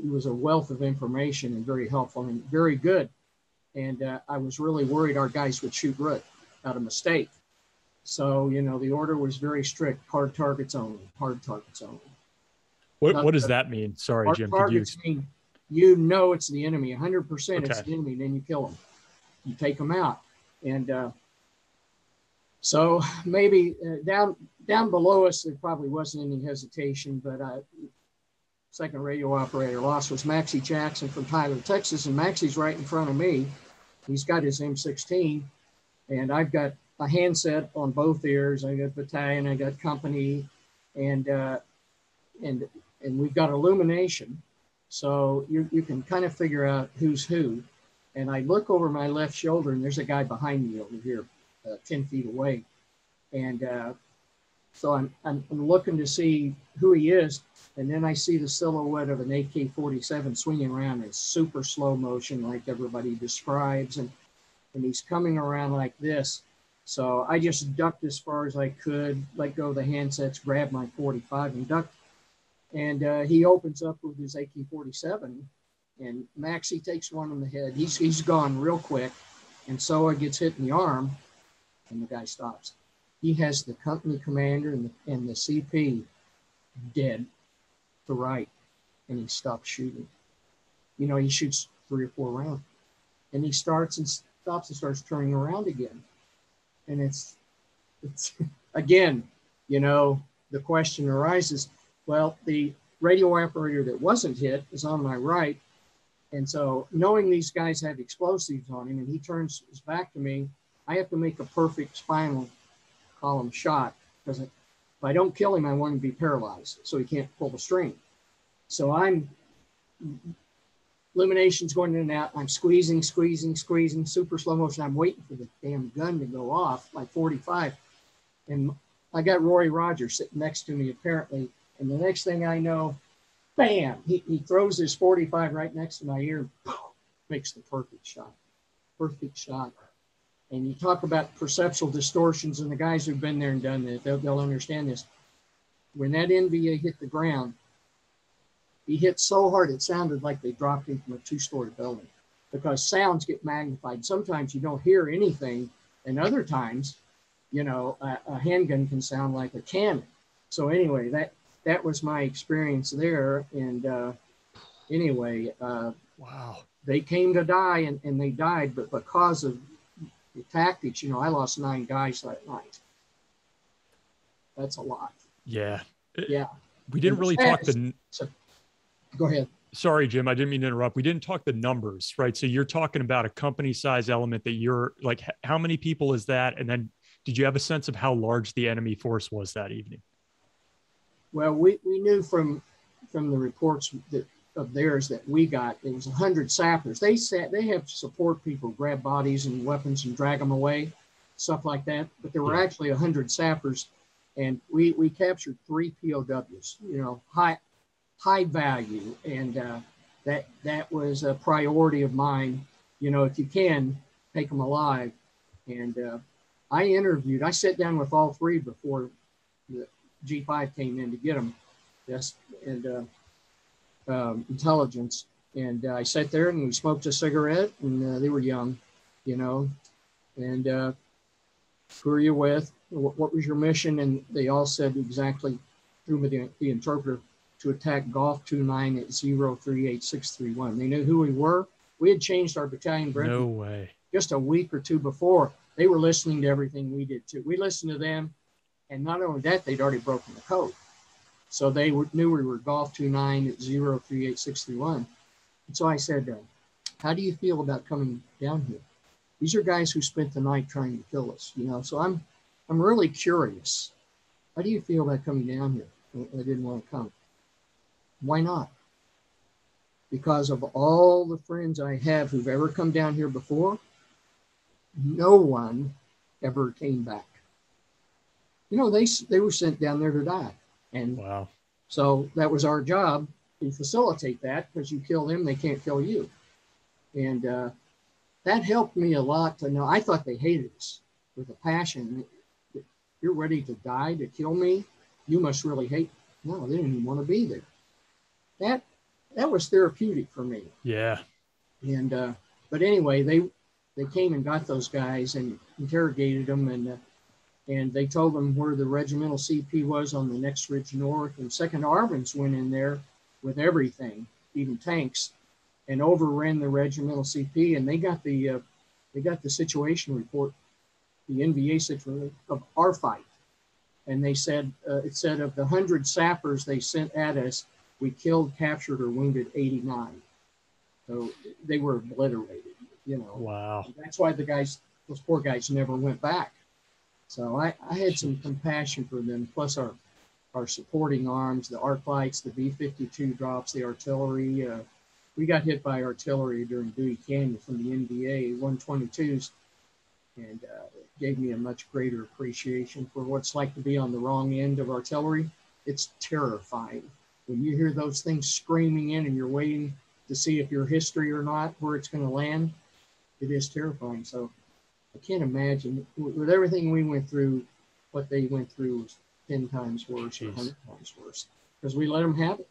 he was a wealth of information and very helpful and very good. And uh, I was really worried our guys would shoot Rut out of mistake. So you know the order was very strict: hard targets only, hard targets only.
What,
Not
what does
the-
that mean? Sorry,
Hard
Jim. Could you?
targets mean you know it's the enemy, 100%
okay.
it's the enemy, then you kill them. You take them out. And uh, so maybe uh, down down below us, there probably wasn't any hesitation, but uh, second radio operator lost was Maxie Jackson from Tyler, Texas. And Maxie's right in front of me. He's got his M16, and I've got a handset on both ears. I got battalion, I got company, and uh, and and we've got illumination. So you, you can kind of figure out who's who. And I look over my left shoulder, and there's a guy behind me over here, uh, 10 feet away. And uh, so I'm, I'm, I'm looking to see who he is. And then I see the silhouette of an AK 47 swinging around in super slow motion, like everybody describes. And, and he's coming around like this. So I just ducked as far as I could, let go of the handsets, grabbed my 45 and ducked and uh, he opens up with his AK-47, and Maxie takes one on the head. He's he's gone real quick, and Soa gets hit in the arm, and the guy stops. He has the company commander and the, and the CP dead to right, and he stops shooting. You know, he shoots three or four rounds, and he starts and stops and starts turning around again, and it's it's again, you know, the question arises well, the radio operator that wasn't hit is on my right. And so, knowing these guys have explosives on him and he turns his back to me, I have to make a perfect spinal column shot because if I don't kill him, I want him to be paralyzed so he can't pull the string. So, I'm illumination's going in and out. I'm squeezing, squeezing, squeezing, super slow motion. I'm waiting for the damn gun to go off like 45. And I got Rory Rogers sitting next to me apparently and the next thing I know, bam, he, he throws his 45 right next to my ear, Boom! makes the perfect shot. Perfect shot. And you talk about perceptual distortions, and the guys who've been there and done that, they'll, they'll understand this. When that NVA hit the ground, he hit so hard it sounded like they dropped him from a two story building because sounds get magnified. Sometimes you don't hear anything, and other times, you know, a, a handgun can sound like a cannon. So, anyway, that that was my experience there. And uh, anyway, uh,
Wow.
they came to die and, and they died, but because of the tactics, you know, I lost nine guys that night. That's a lot.
Yeah.
Yeah.
We didn't really talk the.
Go ahead.
Sorry, Jim. I didn't mean to interrupt. We didn't talk the numbers, right? So you're talking about a company size element that you're like, how many people is that? And then did you have a sense of how large the enemy force was that evening?
Well, we, we knew from from the reports that of theirs that we got, it was 100 sappers. They said they have to support people grab bodies and weapons and drag them away, stuff like that. But there were
Yeah.
actually 100 sappers, and we we captured three POWs. You know, high high value, and uh, that that was a priority of mine. You know, if you can take them alive, and uh, I interviewed. I sat down with all three before G5 came in to get them. Yes, and uh, um, intelligence. And uh, I sat there and we smoked a cigarette, and uh, they were young, you know. And uh, who are you with? What, what was your mission? And they all said exactly through the, the interpreter to attack Golf 29 at 038631. They knew who we were. We had changed our battalion briefing
No way.
just a week or two before. They were listening to everything we did too. We listened to them, and not only that, they'd already broken the code. So they were, knew we were Golf 29 at 038631. And so I said, uh, How do you feel about coming down here? These are guys who spent the night trying to kill us, you know. So I'm, I'm really curious. How do you feel about coming down here? I I didn't want to come. Why not? Because of all the friends I have who've ever come down here before, no one ever came back. You know, they they were sent down there to die, and
Wow.
so that was our job to facilitate that because you kill them, they can't kill you, and uh, that helped me a lot to know. I thought they hated us with a passion. You're ready to die to kill me, you must really hate. No, they didn't even want to be there. That that was therapeutic for me.
Yeah.
And uh, but anyway, they they came and got those guys and interrogated them and uh, and they told them where the regimental CP was on the next ridge north. And Second ARVNs went in there with everything, even tanks, and overran the regimental CP. And they got the uh, they got the situation report, the NVA situation of our fight. And they said uh, it said of the hundred sappers they sent at us, we killed, captured, or wounded 89. So they were obliterated. You know.
Wow.
That's why the guys, those poor guys, never went back. So I, I had some compassion for them, plus our, our supporting arms, the arc lights, the B-52 drops, the artillery. Uh, we got hit by artillery during Dewey Canyon from the NVA 122s, and uh, it gave me a much greater appreciation for what it's like to be on the wrong end of artillery. It's terrifying when you hear those things screaming in and you're waiting to see if you're history or not, where it's going to land. It is terrifying. So I can't imagine with everything we went through, what they went through was 10 times worse or 100 times worse because we let them have it.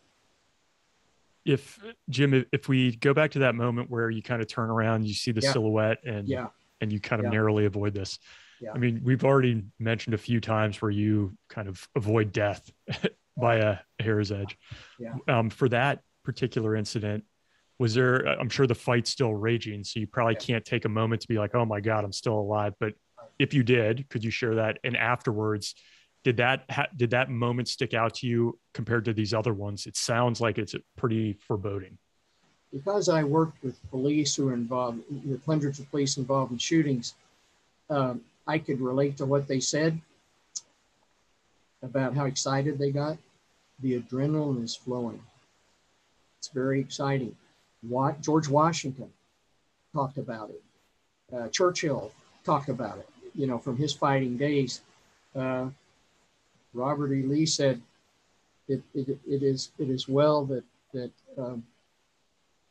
If Jim, if we go back to that moment where you kind of turn around, you see the
Yeah.
silhouette and,
Yeah.
and you kind of
Yeah.
narrowly avoid this.
Yeah.
I mean, we've already mentioned a few times where you kind of avoid death by a hair's edge.
Yeah.
Um, for that particular incident, was there, I'm sure the fight's still raging. So you probably
Yeah.
can't take a moment to be like, oh my God, I'm still alive. But if you did, could you share that? And afterwards, did that ha- did that moment stick out to you compared to these other ones? It sounds like it's pretty foreboding.
because I worked with police who were involved, with hundreds of police involved in shootings, um, I could relate to what they said about how excited they got. The adrenaline is flowing. It's very exciting. What George Washington talked about it. Uh, Churchill talked about it. You know, from his fighting days. Uh, Robert E. Lee said, "It, it, it is it is well that that." Um,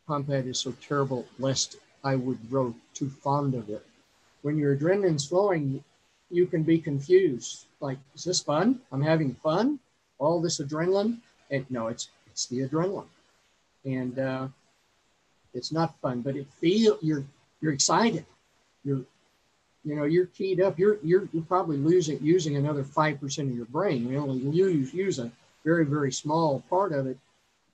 combat is so terrible lest I would grow too fond of it. When your adrenaline's flowing, you can be confused. Like, is this fun? I'm having fun? All this adrenaline? And no, it's it's the adrenaline. And uh, it's not fun, but it feel you're you're excited. You're you know, you're keyed up. You're you're, you're probably losing using another five percent of your brain. We only use use a very, very small part of it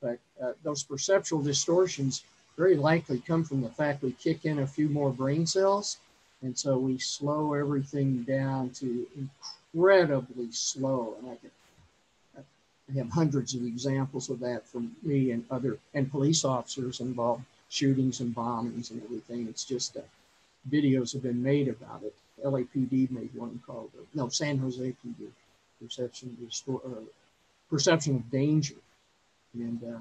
but uh, those perceptual distortions very likely come from the fact we kick in a few more brain cells. And so we slow everything down to incredibly slow. And I, can, I have hundreds of examples of that from me and other and police officers involved shootings and bombings and everything. It's just uh, videos have been made about it. LAPD made one called, uh, no, San Jose PD, perception, distor- uh, perception of danger and uh,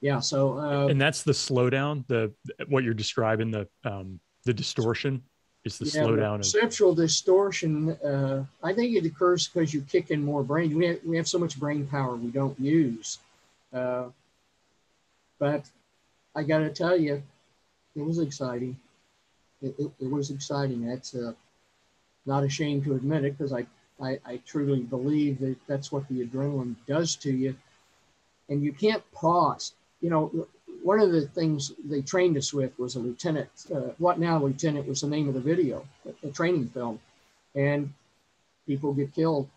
yeah so uh,
and that's the slowdown the what you're describing the um the distortion is the
yeah,
slowdown of
perceptual distortion uh, i think it occurs because you kick in more brain we have, we have so much brain power we don't use uh, but i gotta tell you it was exciting it, it, it was exciting that's uh, not ashamed to admit it because I, I i truly believe that that's what the adrenaline does to you and you can't pause. You know, one of the things they trained us with was a lieutenant. Uh, what now, lieutenant, was the name of the video, the training film, and people get killed,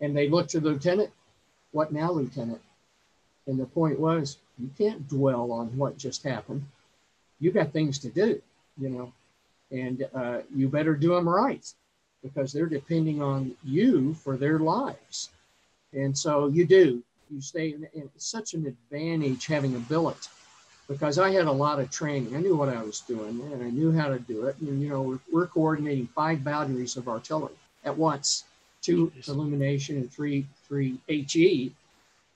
and they look to the lieutenant. What now, lieutenant? And the point was, you can't dwell on what just happened. You got things to do, you know, and uh, you better do them right because they're depending on you for their lives. And so you do you stay in, in such an advantage having a billet because I had a lot of training. I knew what I was doing and I knew how to do it. And, you know, we're, we're coordinating five batteries of artillery at once, two illumination and three, three HE.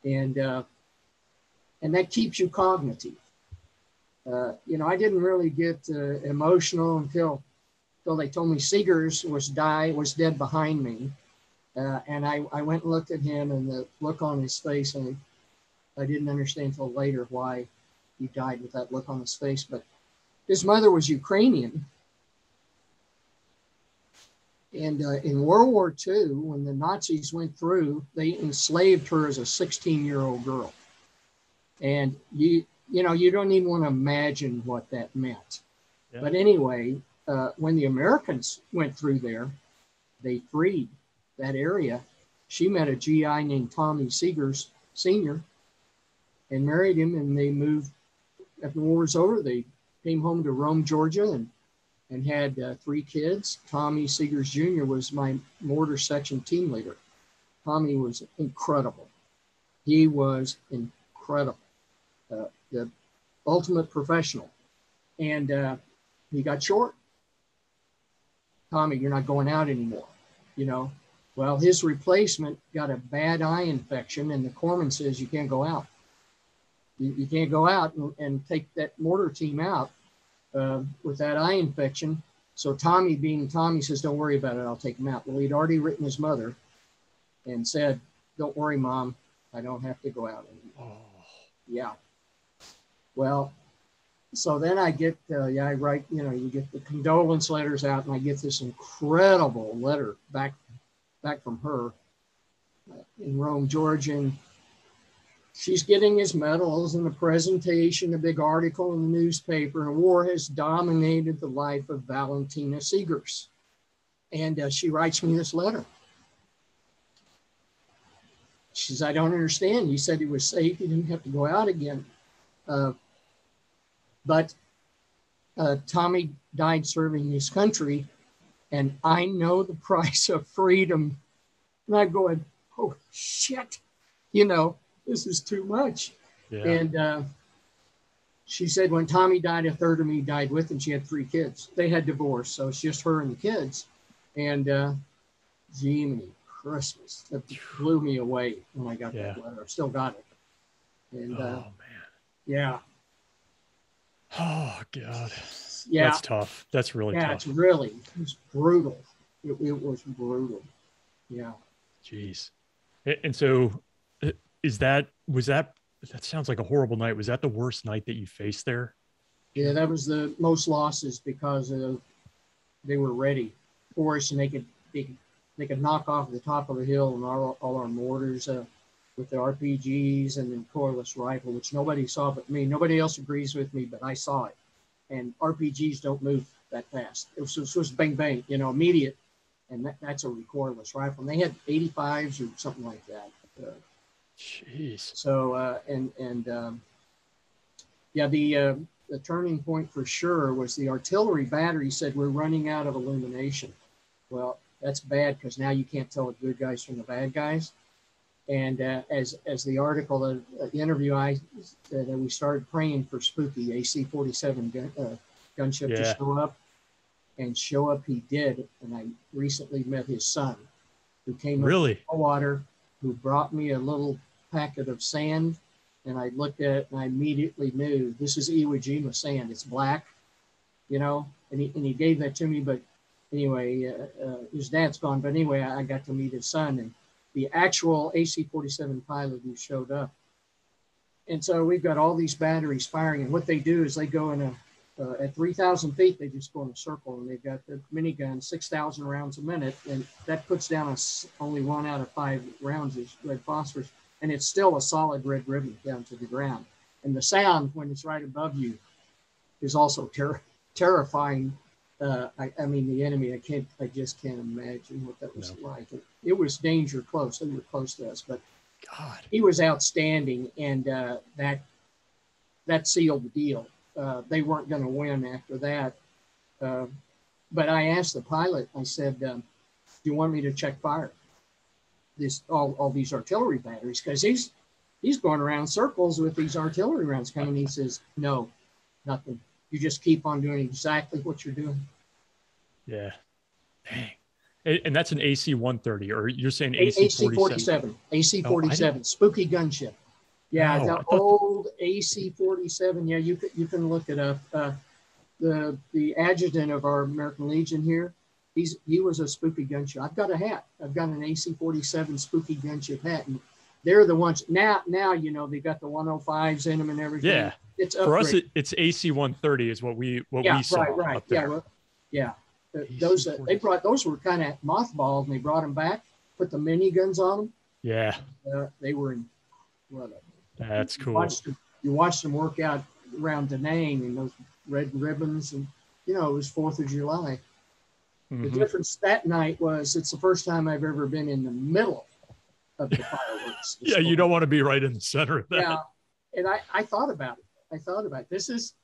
And, uh, and that keeps you cognitive. Uh, you know, I didn't really get uh, emotional until, until they told me Seegers was die was dead behind me. Uh, and I, I went and looked at him and the look on his face, and I didn't understand until later why he died with that look on his face. But his mother was Ukrainian. And uh, in World War II, when the Nazis went through, they enslaved her as a 16 year old girl. And you, you know, you don't even want to imagine what that meant. Yeah. But anyway, uh, when the Americans went through there, they freed that area. She met a GI named Tommy Seegers Sr. and married him, and they moved. After the war was over, they came home to Rome, Georgia, and and had uh, three kids. Tommy Seegers Jr. was my mortar section team leader. Tommy was incredible. He was incredible, uh, the ultimate professional. And uh, he got short. Tommy, you're not going out anymore. You know, well, his replacement got a bad eye infection, and the corpsman says you can't go out. You, you can't go out and, and, take that mortar team out uh, with that eye infection. So Tommy, being Tommy, says, "Don't worry about it. I'll take him out." Well, he'd already written his mother and said, "Don't worry, mom. I don't have to go out anymore." Oh. Yeah. Well, so then I get, uh, yeah, I write, you know, you get the condolence letters out, and I get this incredible letter back, back from her uh, in Rome, Georgia, and she's getting his medals and a presentation, a big article in the newspaper, and war has dominated the life of Valentina Seegers. And uh, she writes me this letter. She says, I don't understand. You said he was safe. He didn't have to go out again. Uh, but uh, Tommy died serving his country, and I know the price of freedom. And I'm going, oh shit, you know, this is too much. Yeah. And uh, she said when Tommy died, a third of me died with him. She had three kids. They had divorced, so it's just her and the kids. And uh, Jiminy Christmas, that blew me away when I got yeah. that letter. I still got it. And uh, oh, uh, man. yeah,
Oh God. Yeah. That's tough. That's really
yeah,
tough.
it's really it's brutal. It, it was brutal. Yeah.
Jeez. And so uh, is that was that that sounds like a horrible night. Was that the worst night that you faced there?
Yeah, that was the most losses because of, they were ready for us and they could they, they could knock off the top of the hill and all, all our mortars. Uh, with the RPGs and then recoilless rifle, which nobody saw but me. Nobody else agrees with me, but I saw it. And RPGs don't move that fast. It was, it was bang bang, you know, immediate, and that, that's a recoilless rifle. And they had 85s or something like that. Uh,
Jeez.
So uh, and and um, yeah, the uh, the turning point for sure was the artillery battery said we're running out of illumination. Well, that's bad because now you can't tell the good guys from the bad guys. And uh, as as the article, the, uh, the interview, I that we started praying for Spooky AC-47 gun, uh, gunship yeah. to show up, and show up he did. And I recently met his son, who came
really
up water, who brought me a little packet of sand, and I looked at it and I immediately knew this is Iwo Jima sand. It's black, you know, and he and he gave that to me. But anyway, uh, uh, his dad's gone. But anyway, I got to meet his son and the actual AC-47 pilot who showed up. And so we've got all these batteries firing, and what they do is they go in a uh, at 3,000 feet, they just go in a circle, and they've got the minigun, 6,000 rounds a minute, and that puts down a, only one out of five rounds is red phosphorus, and it's still a solid red ribbon down to the ground. And the sound when it's right above you is also ter- terrifying uh, I, I, mean, the enemy, I can't, I just can't imagine what that was no. like. It, it, was danger close. They were close to us, but
God,
he was outstanding, and uh, that that sealed the deal. Uh, they weren't going to win after that. Uh, but I asked the pilot. I said, um, "Do you want me to check fire? This all, all these artillery batteries because he's he's going around circles with these artillery rounds coming." He says, "No, nothing." You just keep on doing exactly what you're doing.
Yeah. Dang. And that's an AC 130, or you're saying AC
47? AC 47, oh, spooky gunship. Yeah, the old AC 47. Yeah, you can, you can look it up. Uh, the the adjutant of our American Legion here, he's he was a spooky gunship. I've got a hat. I've got an AC 47 spooky gunship hat, and they're the ones now. Now you know they've got the 105s in them and everything.
Yeah, it's for us. It, it's AC 130 is what we what
yeah,
we saw
right, right.
up there.
Yeah, well, yeah. uh, those uh, they brought those were kind of mothballed, and they brought them back, put the miniguns on them.
Yeah,
Uh, they were incredible.
that's
You
cool.
watched them, you watched them work out around Da Nang and those red ribbons, and you know it was Fourth of July. The
Mhm.
difference that night was it's the first time I've ever been in the middle of the fireworks.
Yeah, you don't want to be right in the center of that.
Yeah, and I I thought about it. I thought about it. this is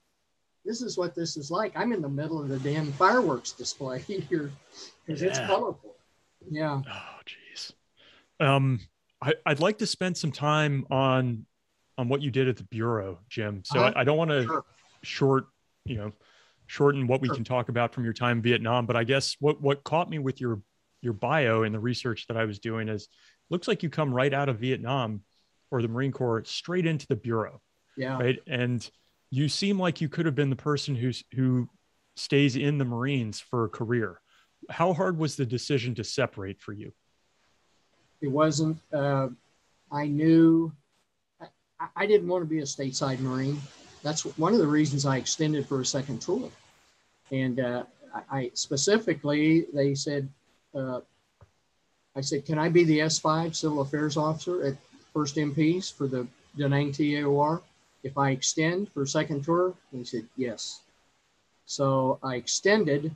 this is what this is like. I'm in the middle of the damn fireworks display here because it's colorful. Yeah.
Oh, jeez. Um, I, I'd like to spend some time on on what you did at the bureau, Jim. So
Uh-huh.
I, I don't want to
Sure.
short, you know, shorten what we
Sure.
can talk about from your time in Vietnam. But I guess what what caught me with your your bio and the research that I was doing is looks like you come right out of Vietnam or the Marine Corps straight into the bureau,
Yeah.
right? And you seem like you could have been the person who's who stays in the Marines for a career. How hard was the decision to separate for you?
It wasn't. Uh, I knew. I, I didn't want to be a stateside Marine. That's one of the reasons I extended for a second tour. And uh, I, I specifically, they said, uh, I said, can I be the S5 Civil Affairs Officer at First MPs for the Da Nang TAOR if I extend for second tour? And he said, yes. So I extended,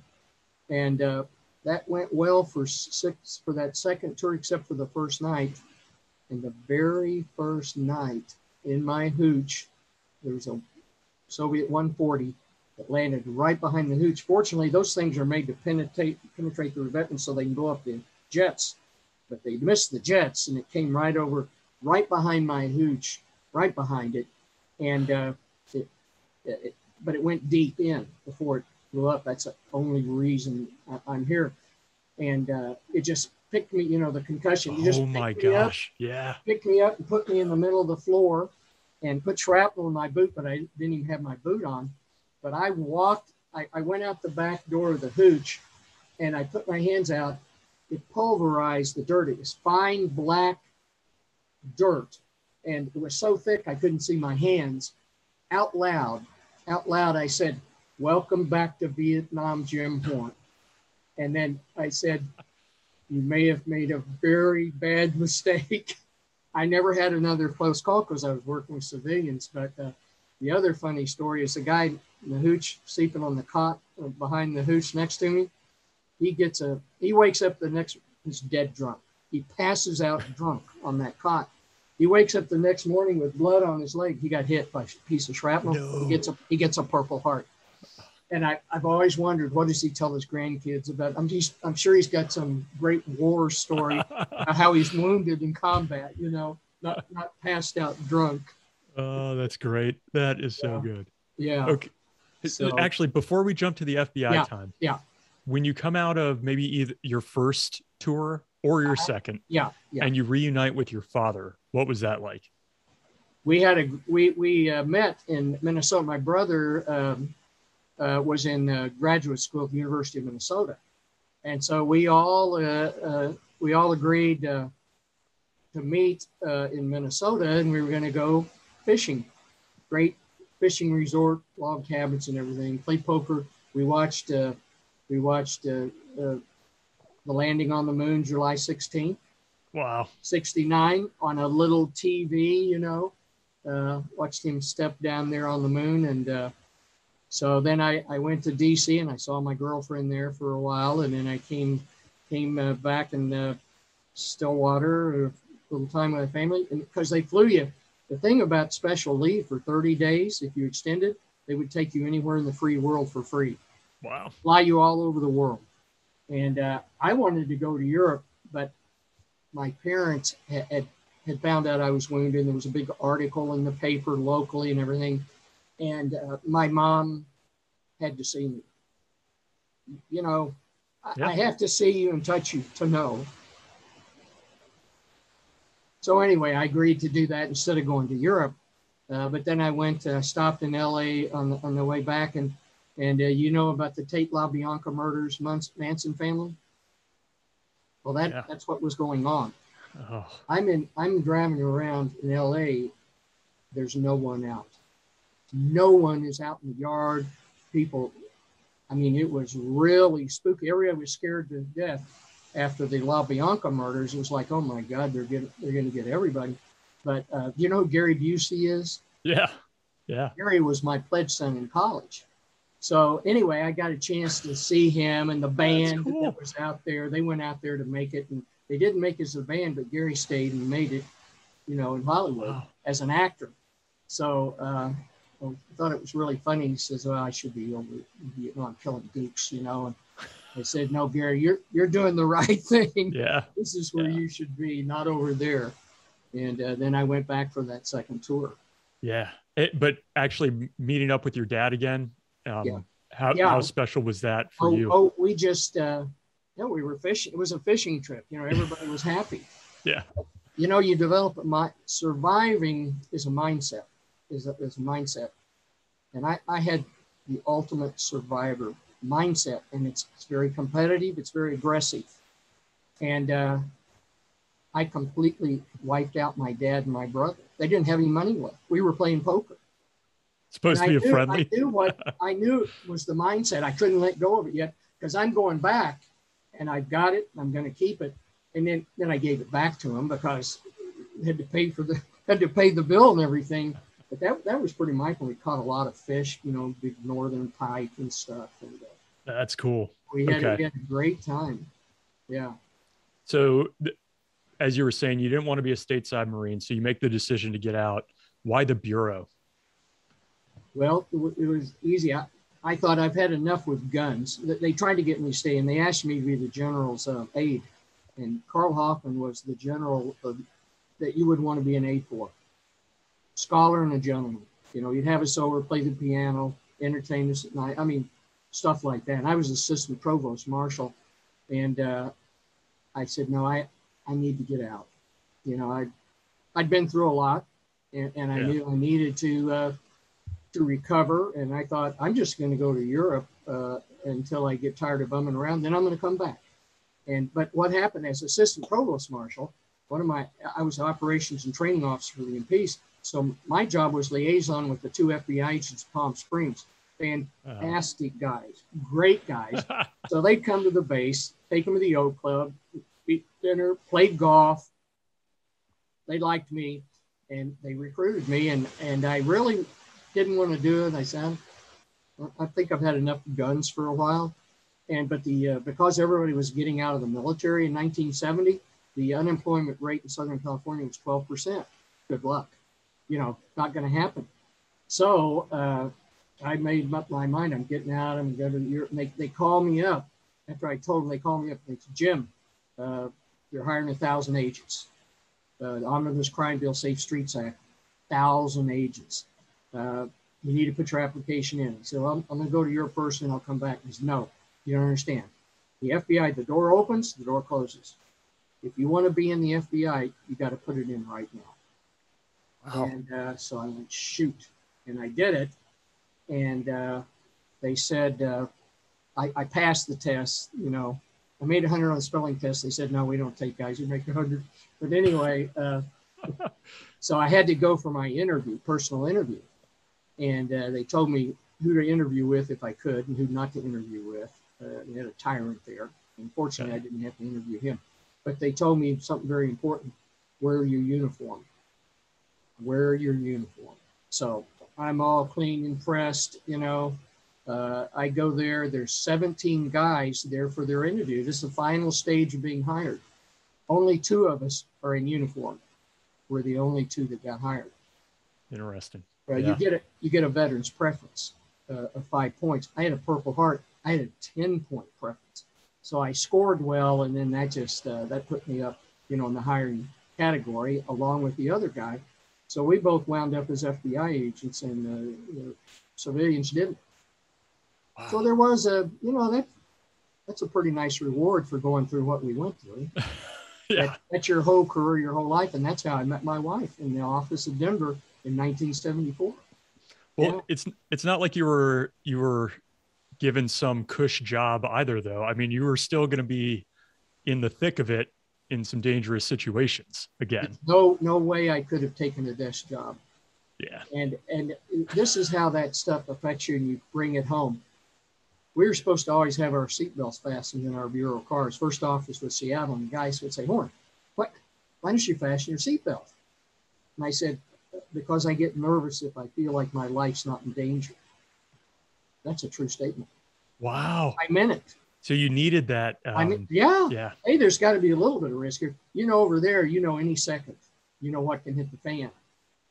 and uh, that went well for six for that second tour, except for the first night. And the very first night in my hooch, there was a Soviet 140 that landed right behind the hooch. Fortunately, those things are made to penetrate penetrate the revetment so they can go up the jets, but they missed the jets and it came right over, right behind my hooch, right behind it, and uh, it, it, but it went deep in before it blew up. That's the only reason I, I'm here, and uh, it just picked me. You know, the concussion. just
Oh my
me up,
gosh. Yeah.
picked me up and put me in the middle of the floor and put shrapnel in my boot, but I didn't even have my boot on. But I walked, I, I went out the back door of the hooch and I put my hands out. It pulverized the dirt. It was fine black dirt. And it was so thick I couldn't see my hands. Out loud, out loud, I said, Welcome back to Vietnam, Jim Horn. And then I said, You may have made a very bad mistake. I never had another close call because I was working with civilians. But uh, the other funny story is the guy in the hooch sleeping on the cot uh, behind the hooch next to me. He gets a he wakes up the next he's dead drunk. He passes out drunk on that cot. He wakes up the next morning with blood on his leg. He got hit by a piece of shrapnel.
No.
He gets a he gets a purple heart. And I, I've always wondered what does he tell his grandkids about? I'm just, I'm sure he's got some great war story about how he's wounded in combat, you know, not not passed out drunk.
oh, that's great. That is so
Yeah.
good.
Yeah.
Okay.
So-
Actually, before we jump to the FBI
Yeah,
time,
yeah.
When you come out of maybe either your first tour or your
Uh-huh.
second,
Yeah. Yeah.
and you reunite with your father, what was that like?
we had a we we uh, met in Minnesota. My brother um, uh, was in uh, graduate school at the University of Minnesota, and so we all uh, uh, we all agreed uh, to meet uh, in Minnesota, and we were going to go fishing. Great fishing resort, log cabins, and everything. Play poker. We watched uh, we watched uh, uh, the landing on the moon, July 16th.
Wow.
69 on a little TV, you know, uh, watched him step down there on the moon. And uh, so then I, I went to DC and I saw my girlfriend there for a while. And then I came, came uh, back in uh, Stillwater, a little time with my family. And because they flew you, the thing about special leave for 30 days, if you extended, they would take you anywhere in the free world for free
Wow.
fly you all over the world. And uh, I wanted to go to Europe, but my parents had, had, had found out I was wounded. There was a big article in the paper locally and everything. And uh, my mom had to see me. You know, I,
Yeah.
I have to see you and touch you to know. So anyway, I agreed to do that instead of going to Europe. Uh, but then I went, uh, stopped in LA on the, on the way back and and uh, you know about the Tate LaBianca murders, Manson family? Well, that,
Yeah.
that's what was going on.
Oh,
I'm in, I'm driving around in LA. There's no one out. No one is out in the yard. People, I mean, it was really spooky. Everybody was scared to death after the LaBianca murders. It was like, oh my God, they're getting, they're going to get everybody. But uh, you know who Gary Busey is?
Yeah, yeah.
Gary was my pledge son in college. So anyway, I got a chance to see him and the band
cool.
that was out there. They went out there to make it, and they didn't make it as a band, but Gary stayed and made it, you know, in Hollywood
Wow.
as an actor. So uh, I thought it was really funny. He says, "Well, I should be over Vietnam killing gooks," you know. And I said, "No, Gary, you're you're doing the right thing.
Yeah.
This is where
Yeah.
you should be, not over there." And uh, then I went back for that second tour.
Yeah. It, but actually meeting up with your dad again, um,
Yeah.
how,
Yeah.
how special was that for
oh,
you?
oh, we just, uh, yeah, we were fishing. It was a fishing trip. You know, everybody was happy.
Yeah.
You know, you develop a mi- surviving is a mindset, is a, is a mindset. And I, I had the ultimate survivor mindset, and it's, it's very competitive, it's very aggressive. And uh, I completely wiped out my dad and my brother. They didn't have any money left. We were playing poker.
Supposed
And
to
I
be a
knew,
friendly.
I knew what I knew was the mindset. I couldn't let go of it yet because I'm going back, and I've got it. I'm going to keep it. And then then I gave it back to him because I had to pay for the had to pay the bill and everything. But that that was pretty mighty. We caught a lot of fish, you know, big northern pike and stuff, and uh,
That's cool.
we had,
Okay.
we had a great time. Yeah.
So, th- as you were saying, you didn't want to be a stateside Marine, so you make the decision to get out. Why the Bureau?
Well, it, was easy. I, I thought I've had enough with guns. They, they tried to get me to stay, and they asked me to be the general's uh, aide. And Carl Hoffman was the general of, that you would want to be an aide for. Scholar and a gentleman. You know, you'd have us over, play the piano, entertain us at night. I mean, stuff like that. And I was assistant provost marshal, and uh, I said, no, I, I need to get out. You know, I, I'd been through a lot, and, and I
Yeah.
knew I needed to. Uh, to recover. And I thought, I'm just going to go to Europe uh, until I get tired of bumming around. Then I'm going to come back. And but what happened as assistant provost marshal, one of my I was operations and training officer for the MPs. So my job was liaison with the two FBI agents Palm Springs. Fantastic guys, great guys. so they'd come to the base, take them to the O Club, eat dinner, played golf. They liked me, and they recruited me, and and I really didn't want to do it. I said, I think I've had enough guns for a while, and but the uh, because everybody was getting out of the military in 1970, the unemployment rate in Southern California was 12 percent. Good luck, you know, not going to happen. So uh, I made up my mind. I'm getting out. I'm going to Europe. And they they call me up after I told them. They call me up. Said, Jim, uh, you're hiring a thousand agents. Uh, the Omnibus Crime Bill Safe Streets Act, thousand agents. Uh, you need to put your application in. So I'm, I'm going to go to your person and I'll come back. He said, no, you don't understand. The FBI, the door opens, the door closes. If you want to be in the FBI, you got to put it in right now.
wow.
And uh, so I went, shoot. And I did it. And uh, they said, uh, I, I passed the test. You know, I made 100 on the spelling test. They said, no, we don't take guys who make 100. But anyway, uh, so I had to go for my interview, personal interview. And uh, they told me who to interview with if I could and who not to interview with. Uh, they had a tyrant there. Unfortunately, I didn't have to interview him. But they told me something very important wear your uniform. Wear your uniform. So I'm all clean and pressed, you know. Uh, I go there, there's 17 guys there for their interview. This is the final stage of being hired. Only two of us are in uniform. We're the only two that got hired.
Interesting.
Uh,
Yeah.
You get a you get a veteran's preference uh, of five points. I had a Purple Heart. I had a 10 point preference. So I scored well, and then that just uh, that put me up, you know, in the hiring category along with the other guy. So we both wound up as FBI agents, and uh, the civilians didn't. So there was a, you know, that that's a pretty nice reward for going through what we went through.
yeah.
That, that's your whole career, your whole life, and that's how I met my wife in the office of Denver in 1974.
Well,
Yeah.
it's it's not like you were you were given some cush job either, though. I mean, you were still going to be in the thick of it in some dangerous situations again.
No, no way I could have taken a desk job.
Yeah.
And and this is how that stuff affects you, and you bring it home. we were supposed to always have our seatbelts fastened in our bureau cars. First office was Seattle, and the guys would say, Horn, what, why don't you fasten your seatbelt? And I said, because I get nervous if I feel like my life's not in danger. That's a true statement.
Wow.
I meant it.
So you needed that. Um,
I mean, yeah.
yeah.
Hey, there's got to be a little bit of risk here. You know, over there, you know, any second, you know what can hit the fan.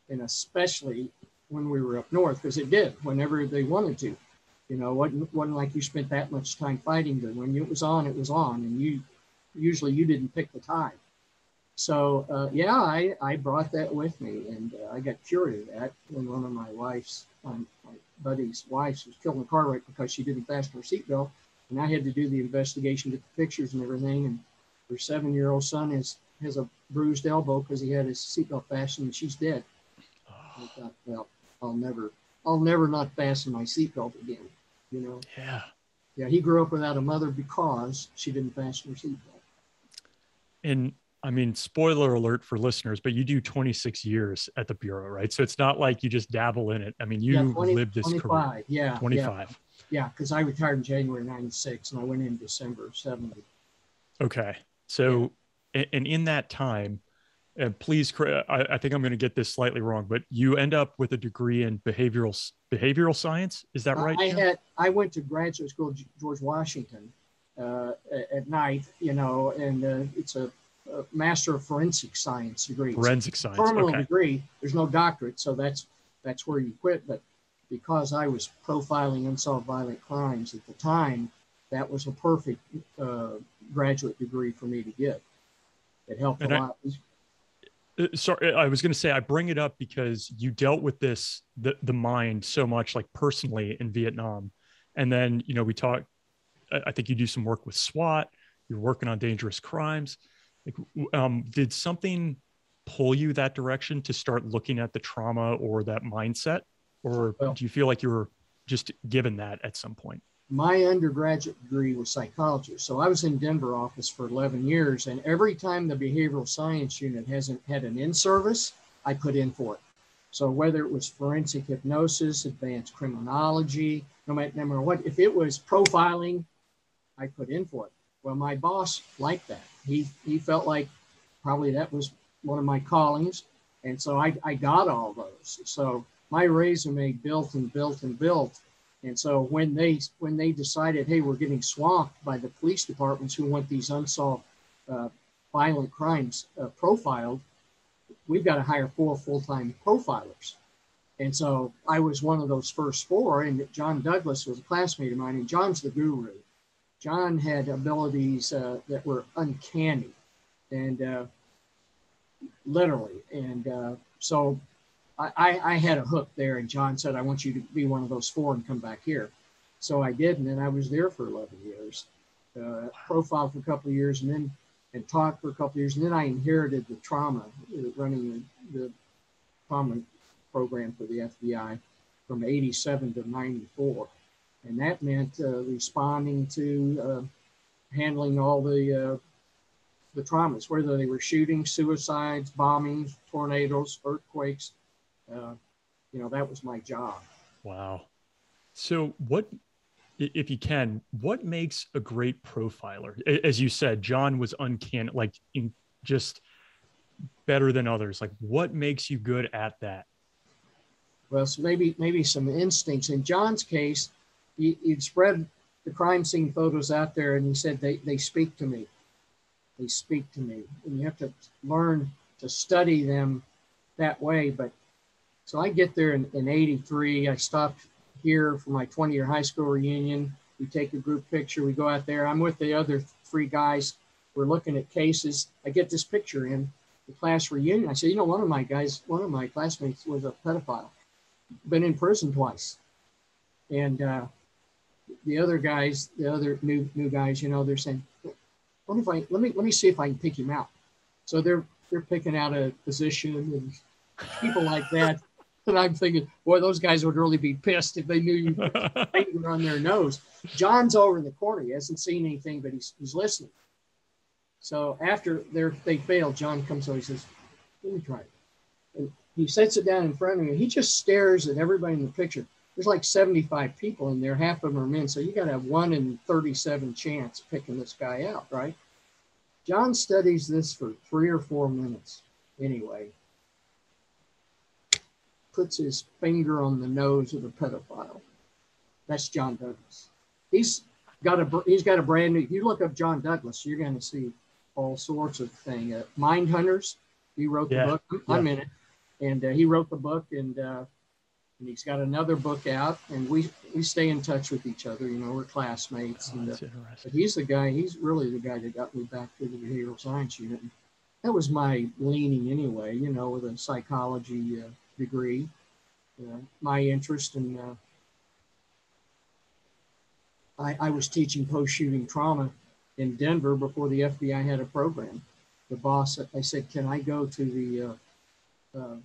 And especially when we were up north, because it did whenever they wanted to. You know, wasn't wasn't like you spent that much time fighting, but when it was on, it was on, and you usually you didn't pick the time. So uh, yeah, I, I brought that with me, and uh, I got cured of that when one of my wife's, my, my buddy's wife was killed in a car wreck because she didn't fasten her seatbelt, and I had to do the investigation, get the pictures and everything. And her seven-year-old son has has a bruised elbow because he had his seatbelt fastened, and she's dead. I thought, well, I'll never, I'll never not fasten my seatbelt again. You know.
Yeah.
Yeah, he grew up without a mother because she didn't fasten her seatbelt.
And I mean, spoiler alert for listeners, but you do 26 years at the bureau, right? So it's not like you just dabble in it. I mean, you
yeah, 20,
lived this
25,
career.
Yeah,
25.
Yeah, because I retired in January '96 and I went in December '70.
Okay, so yeah. and in that time, and please, I, I think I'm going to get this slightly wrong, but you end up with a degree in behavioral behavioral science. Is that right?
I Jim? had I went to graduate school George Washington uh, at night, you know, and uh, it's a, a, master of forensic science degree.
Forensic science,
terminal
okay.
degree. There's no doctorate, so that's that's where you quit. But because I was profiling unsolved violent crimes at the time, that was a perfect uh, graduate degree for me to get. It helped
and
a
I,
lot.
Uh, sorry i was going to say i bring it up because you dealt with this the, the mind so much like personally in vietnam and then you know we talked i think you do some work with swat you're working on dangerous crimes like um, did something pull you that direction to start looking at the trauma or that mindset or well, do you feel like you were just given that at some point
my undergraduate degree was psychology. So I was in Denver office for 11 years. And every time the behavioral science unit hasn't had an in service, I put in for it. So whether it was forensic hypnosis, advanced criminology, no matter, no matter what, if it was profiling, I put in for it. Well, my boss liked that. He, he felt like probably that was one of my callings. And so I, I got all those. So my resume built and built and built and so when they when they decided, hey, we're getting swamped by the police departments who want these unsolved uh, violent crimes uh, profiled, we've got to hire four full-time profilers. And so I was one of those first four, and John Douglas was a classmate of mine, and John's the guru. John had abilities uh, that were uncanny, and uh, literally, and uh, so I, I had a hook there, and John said, I want you to be one of those four and come back here. So I did, and then I was there for 11 years, uh, profiled for a couple of years, and then and taught for a couple of years. And then I inherited the trauma, uh, running the, the trauma program for the FBI from 87 to 94. And that meant uh, responding to uh, handling all the uh, the traumas, whether they were shooting, suicides, bombings, tornadoes, earthquakes, uh, you know, that was my job.
Wow. So, what, if you can, what makes a great profiler? As you said, John was uncanny, like in just better than others. Like, what makes you good at that?
Well, so maybe maybe some instincts. In John's case, he, would spread the crime scene photos out there, and he said they they speak to me. They speak to me, and you have to learn to study them that way. But so I get there in, in 83. I stopped here for my 20 year high school reunion. We take a group picture. We go out there. I'm with the other three guys. We're looking at cases. I get this picture in the class reunion. I said, you know, one of my guys, one of my classmates was a pedophile, been in prison twice. And uh, the other guys, the other new new guys, you know, they're saying, what if I let me let me see if I can pick him out. So they're they're picking out a position and people like that. And I'm thinking, boy, those guys would really be pissed if they knew you finger on their nose. John's over in the corner. He hasn't seen anything, but he's, he's listening. So after they fail, John comes over. He says, "Let me try it." And he sets it down in front of me. He just stares at everybody in the picture. There's like 75 people in there, half of them are men. So you got to have one in 37 chance picking this guy out, right? John studies this for three or four minutes anyway. Puts his finger on the nose of the pedophile. That's John Douglas. He's got a he's got a brand new. If you look up John Douglas, you're going to see all sorts of things. Uh, Mind Hunters. He wrote the
Yeah.
book. I'm in it, and uh, he wrote the book, and uh, and he's got another book out, and we we stay in touch with each other. You know, we're classmates,
Oh,
and uh,
that's
but
interesting.
he's the guy. He's really the guy that got me back to the behavioral science unit. And that was my leaning anyway. You know, with a psychology uh, degree, uh, my interest in. Uh, I, I was teaching post-shooting trauma in Denver before the FBI had a program. The boss, I said, "Can I go to the uh, uh,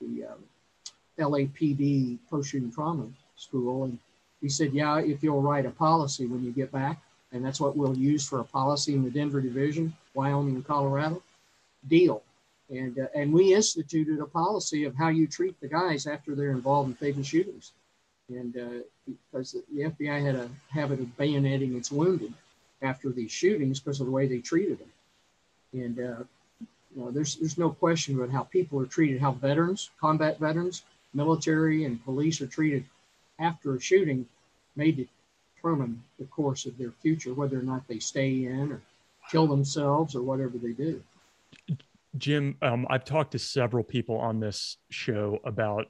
the LAPD post-shooting trauma school?" And he said, "Yeah, if you'll write a policy when you get back." and that's what we'll use for a policy in the Denver division, Wyoming and Colorado. Deal. And, uh, and we instituted a policy of how you treat the guys after they're involved in fatal shootings. And uh, because the FBI had a habit of bayoneting its wounded after these shootings because of the way they treated them. And uh, you know, there's, there's no question about how people are treated, how veterans, combat veterans, military, and police are treated after a shooting may determine the course of their future, whether or not they stay in or kill themselves or whatever they do.
Jim, um, I've talked to several people on this show about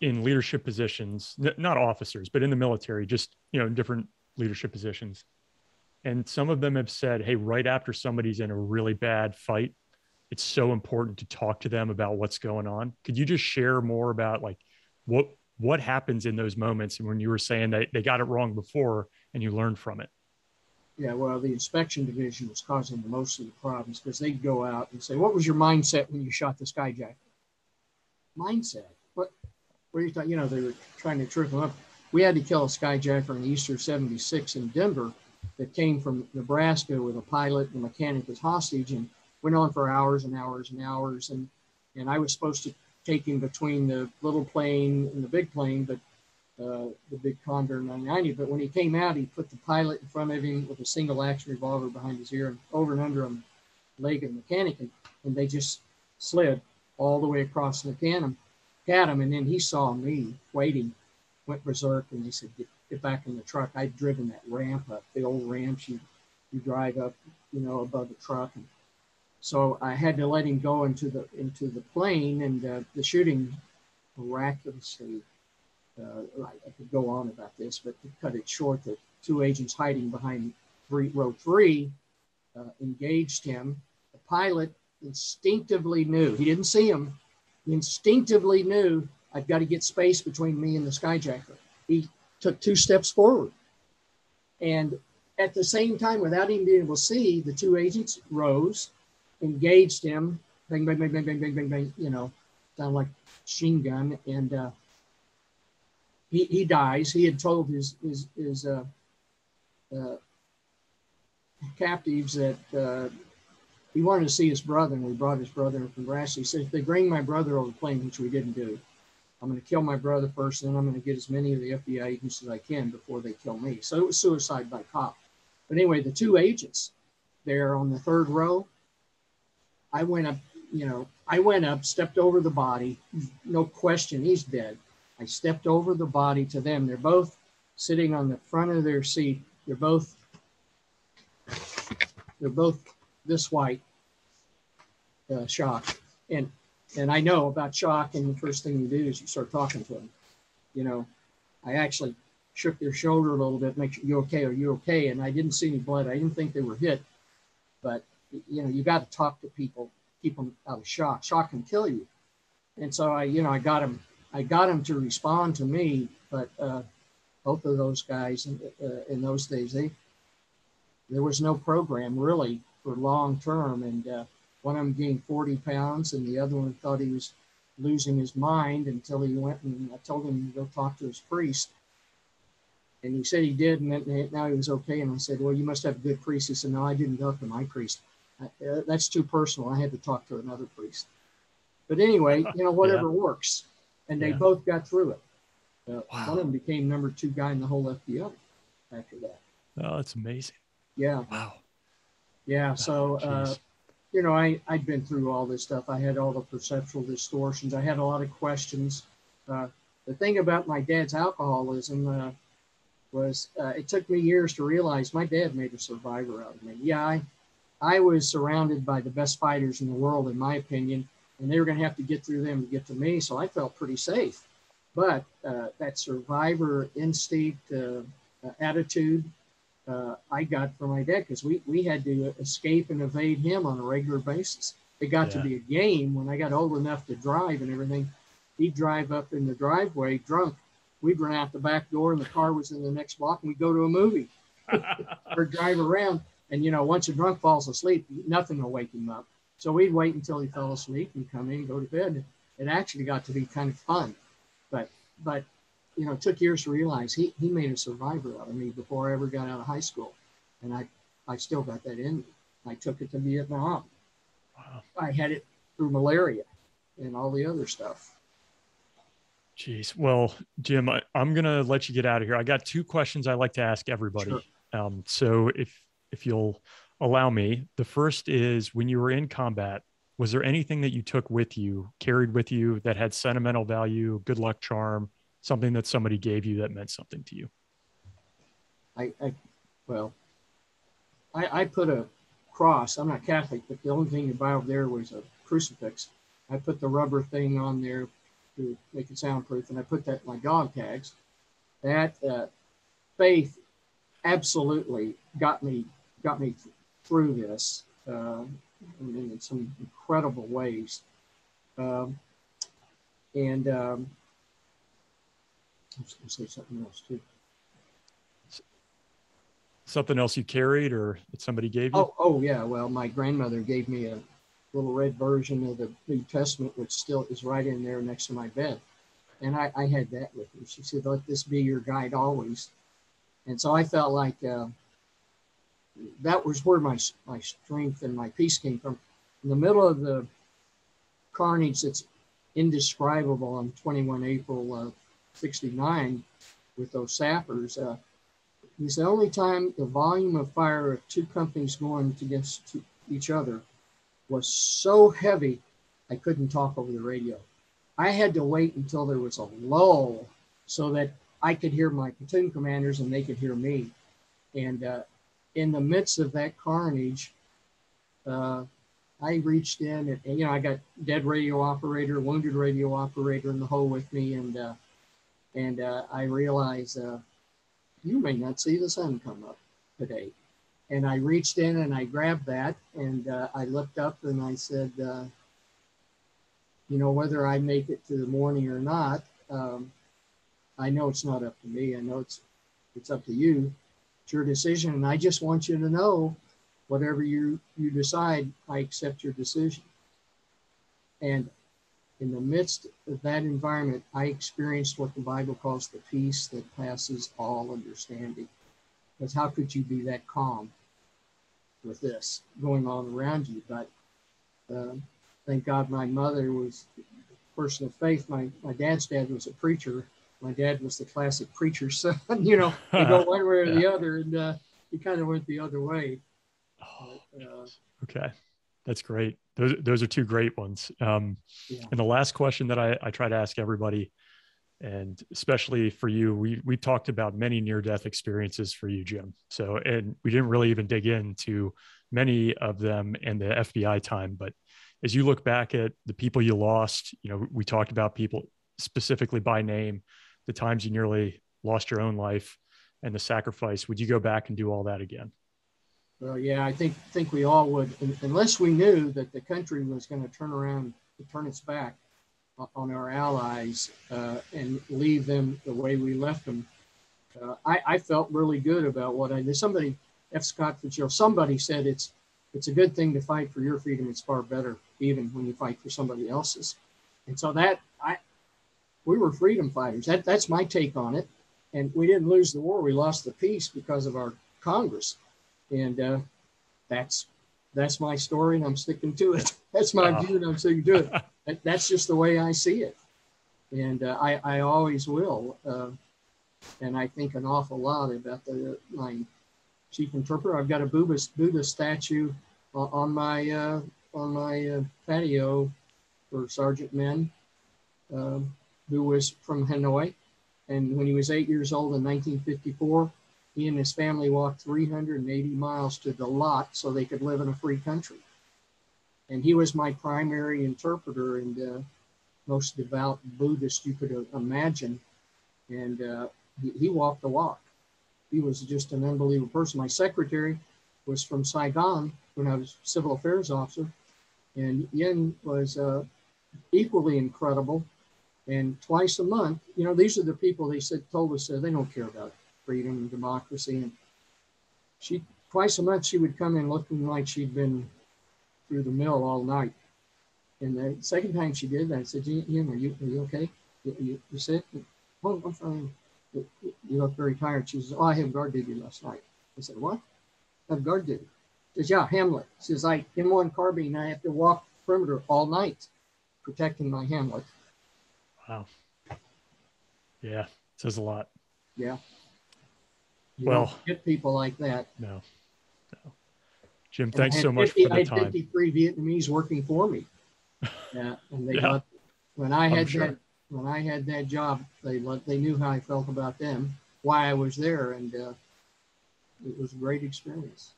in leadership positions, n- not officers, but in the military, just you know, different leadership positions. And some of them have said, "Hey, right after somebody's in a really bad fight, it's so important to talk to them about what's going on." Could you just share more about like what what happens in those moments and when you were saying that they got it wrong before and you learned from it?
Yeah, well, the inspection division was causing the most of the problems because they'd go out and say, "What was your mindset when you shot the skyjacker?" Mindset? What? Are you talking? You know, they were trying to trick them up. We had to kill a skyjacker in Easter '76 in Denver that came from Nebraska with a pilot and mechanic as hostage, and went on for hours and hours and hours. And and I was supposed to take him between the little plane and the big plane, but uh, the big Convair 990. But when he came out, he put the pilot in front of him with a single action revolver behind his ear and over and under him, leg of the mechanic, and, and they just slid all the way across the macadam, had him, and then he saw me waiting, went berserk, and they said, get, get back in the truck. I'd driven that ramp up, the old ramps you, you drive up, you know, above the truck. And so I had to let him go into the into the plane, and uh, the shooting miraculously uh, I could go on about this, but to cut it short, the two agents hiding behind three, row three uh, engaged him. The pilot instinctively knew, he didn't see him, he instinctively knew I've got to get space between me and the skyjacker. He took two steps forward. And at the same time, without even being able to see, the two agents rose, engaged him, bang, bang, bang, bang, bang, bang, bang, bang, you know, sound like machine gun. And uh, he, he dies. He had told his his, his uh, uh, captives that uh, he wanted to see his brother, and we brought his brother from Grassley. He said, if they bring my brother over the plane, which we didn't do, I'm going to kill my brother first, and then I'm going to get as many of the FBI agents as I can before they kill me. So it was suicide by cop. But anyway, the two agents there on the third row, I went up, you know, I went up, stepped over the body. No question, he's dead. I stepped over the body to them. They're both sitting on the front of their seat. They're both they're both this white uh, shock. And and I know about shock, and the first thing you do is you start talking to them. You know, I actually shook their shoulder a little bit, make sure you okay, are you okay? And I didn't see any blood. I didn't think they were hit, but you know, you got to talk to people, keep them out of shock. Shock can kill you. And so I, you know, I got them I got him to respond to me, but uh, both of those guys in, uh, in those days, they there was no program really for long term, and uh, one of them gained 40 pounds, and the other one thought he was losing his mind until he went and I told him to go talk to his priest, and he said he did, and then, now he was okay. And I said, well, you must have a good priest. He said, no, I didn't talk to my priest. Uh, that's too personal. I had to talk to another priest. But anyway, you know, whatever yeah. works and they
Yeah.
both got through it. Uh,
Wow.
One of them became number two guy in the whole FBI after that.
Oh, that's amazing.
Yeah,
Wow.
yeah. So, uh, you know, I, I'd been through all this stuff. I had all the perceptual distortions. I had a lot of questions. Uh, the thing about my dad's alcoholism uh, was uh, it took me years to realize my dad made a survivor out of me. Yeah, I, I was surrounded by the best fighters in the world, in my opinion, and they were going to have to get through them to get to me. So I felt pretty safe. But uh, that survivor instinct, uh, uh, attitude, uh, I got from my dad because we, we had to escape and evade him on a regular basis. It got to be a game when I got old enough to drive and everything. He'd drive up in the driveway drunk. We'd run out the back door and the car was in the next block and we'd go to a movie or drive around. And, you know, once a drunk falls asleep, nothing will wake him up. So we'd wait until he fell asleep and come in go to bed. It actually got to be kind of fun. But, but, you know, it took years to realize he, he made a survivor out of me before I ever got out of high school. And I, I still got that in me. I took it to Vietnam.
Wow.
I had it through malaria and all the other stuff.
Jeez. Well, Jim, I, I'm gonna let you get out of here. I got two questions I like to ask everybody.
Sure.
Um, so if if you'll allow me, the first is when you were in combat, was there anything that you took with you, carried with you that had sentimental value, good luck charm, something that somebody gave you that meant something to you?
I, I well, I, I put a cross. I'm not Catholic, but the only thing you buy over there was a crucifix. I put the rubber thing on there to make it soundproof, and I put that my dog tags. That uh, faith absolutely got me got me through this uh, in, some incredible ways. Um, and um, I was going to say something else too.
Something else you carried or that somebody gave you?
Oh, oh yeah. Well, my grandmother gave me a little red version of the New Testament, which still is right in there next to my bed. And I, I had that with me. She said, let this be your guide always. And so I felt like uh, that was where my, my strength and my peace came from. In the middle of the carnage that's indescribable on 21 April of 69 with those sappers, uh, it's the only time the volume of fire of two companies going against each other was so heavy, I couldn't talk over the radio. I had to wait until there was a lull so that I could hear my platoon commanders and they could hear me. And uh, in the midst of that carnage, uh, I reached in and, and, you know I got dead radio operator, wounded radio operator in the hole with me, and uh, and uh, I realized uh, you may not see the sun come up today. And I reached in and I grabbed that and uh, I looked up and I said, uh, you know, whether I make it to the morning or not, um, I know it's not up to me. I know it's it's up to you. It's your decision, and I just want you to know, whatever you you decide, I accept your decision. And in the midst of that environment, I experienced what the Bible calls the peace that passes all understanding. Because how could you be that calm with this going on around you? But uh, thank God my mother was a person of faith. My, my dad's dad was a preacher. My dad was the classic preacher's son. you know, you go one way or the other, and uh, he kind of went the other way.
Oh,
But, uh,
okay. That's great. Those, those are two great ones. Um,
Yeah.
And the last question that I, I try to ask everybody, and especially for you, we, we talked about many near death experiences for you, Jim. So, and we didn't really even dig into many of them in the FBI time. But as you look back at the people you lost, you know, we talked about people specifically by name, the times you nearly lost your own life and the sacrifice. Would you go back and do all that again?
Well, yeah, I think think we all would, unless we knew that the country was going to turn around, to turn its back on our allies uh, and leave them the way we left them. Uh, I, I felt really good about what I did. Somebody, F. Scott Fitzgerald, somebody said it's it's a good thing to fight for your freedom. It's far better, even when you fight for somebody else's. And so that I, we were freedom fighters. That that's my take on it. And we didn't lose the war. We lost the peace because of our Congress and uh, that's that's my story, and I'm sticking to it. That's my
Wow.
view, and I'm sticking to it. That, that's just the way I see it. and uh, I, I always will. Uh, and I think an awful lot about the my chief interpreter. I've got a Buddha, Buddha statue on my uh, on my uh, patio for Sergeant Men, um, who was from Hanoi, and when he was eight years old in 1954, he and his family walked 380 miles to the lot so they could live in a free country. And he was my primary interpreter and uh, most devout Buddhist you could imagine. And uh, he, he walked the walk. He was just an unbelievable person. My secretary was from Saigon when I was civil affairs officer, and Yin was uh, equally incredible. And twice a month, you know, these are the people they said told us uh, they don't care about freedom and democracy. And she twice a month she would come in looking like she'd been through the mill all night. And the second time she did, I said, Yin, are you are you okay? You, you, you? Oh, I'm fine. You look very tired. She says, Oh, I have guard duty last night. I said, What? I have guard duty. Says, Yeah, Hamlet. Says, I M1 carbine, I have to walk perimeter all night protecting my Hamlet.
Wow. Yeah, says a lot.
Yeah. You
well,
get people like that.
No. No. Jim, thanks so much 50, for the
I had
time.
53 Vietnamese working for me. Yeah, and they
Yeah.
got when I had that when I had that job, they let- they knew how I felt about them, why I was there, and uh, it was a great experience.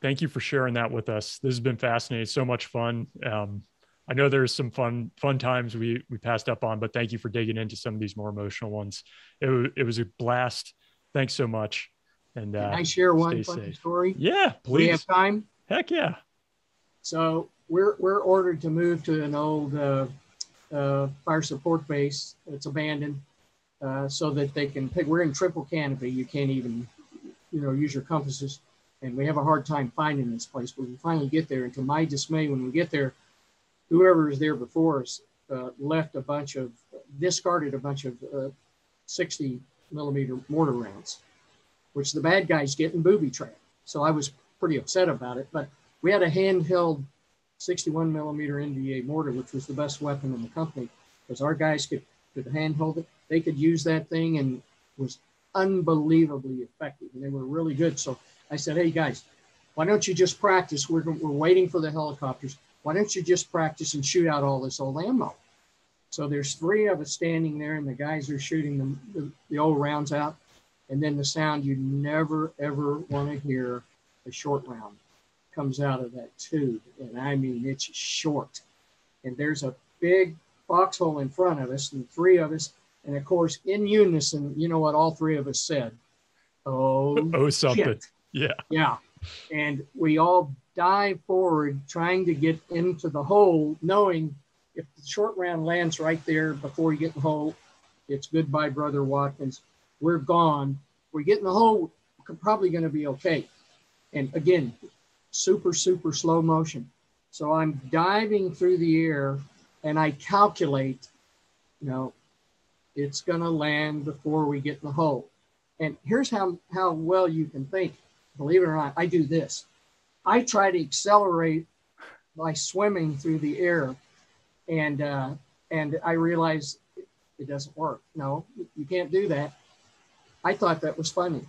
Thank you for sharing that with us. This has been fascinating. So much fun. Um, I know there's some fun fun times we we passed up on, but thank you for digging into some of these more emotional ones. It, wa- it was a blast. Thanks so much. And
Can
uh,
I share one funny
safe.
story?
yeah,
Do we have time?
Heck yeah.
So we're we're ordered to move to an old uh, uh, fire support base. It's abandoned, uh, so that they can pick. We're in triple canopy. You can't even, you know, use your compasses, and we have a hard time finding this place. But we finally get there, and to my dismay, when we get there, whoever was there before us uh, left a bunch of discarded a bunch of uh, 60 millimeter mortar rounds, which the bad guys get in booby trap. So I was pretty upset about it, but we had a handheld 61 millimeter NDA mortar, which was the best weapon in the company, because our guys could could handhold it. They could use that thing and was unbelievably effective, and they were really good. So I said, "Hey guys, why don't you just practice? We're we're waiting for the helicopters. Why don't you just practice and shoot out all this old ammo?" So there's three of us standing there, and the guys are shooting the, the, the old rounds out, and then the sound you never ever want to hear, a short round comes out of that tube. And I mean, it's short. And there's a big foxhole in front of us, and three of us. And of course, in unison, you know what all three of us said? Oh,
Oh, something.
shit.
Yeah.
Yeah. And we all dive forward trying to get into the hole, knowing if the short round lands right there before you get in the hole, it's goodbye, Brother Watkins. We're gone. We get in the hole, we're probably going to be okay. And again, super, super slow motion. So I'm diving through the air and I calculate, you know, it's going to land before we get in the hole. And here's how, how well you can think. Believe it or not, I do this. I try to accelerate by swimming through the air, and uh, and I realize it, doesn't work. No, you can't do that. I thought that was funny.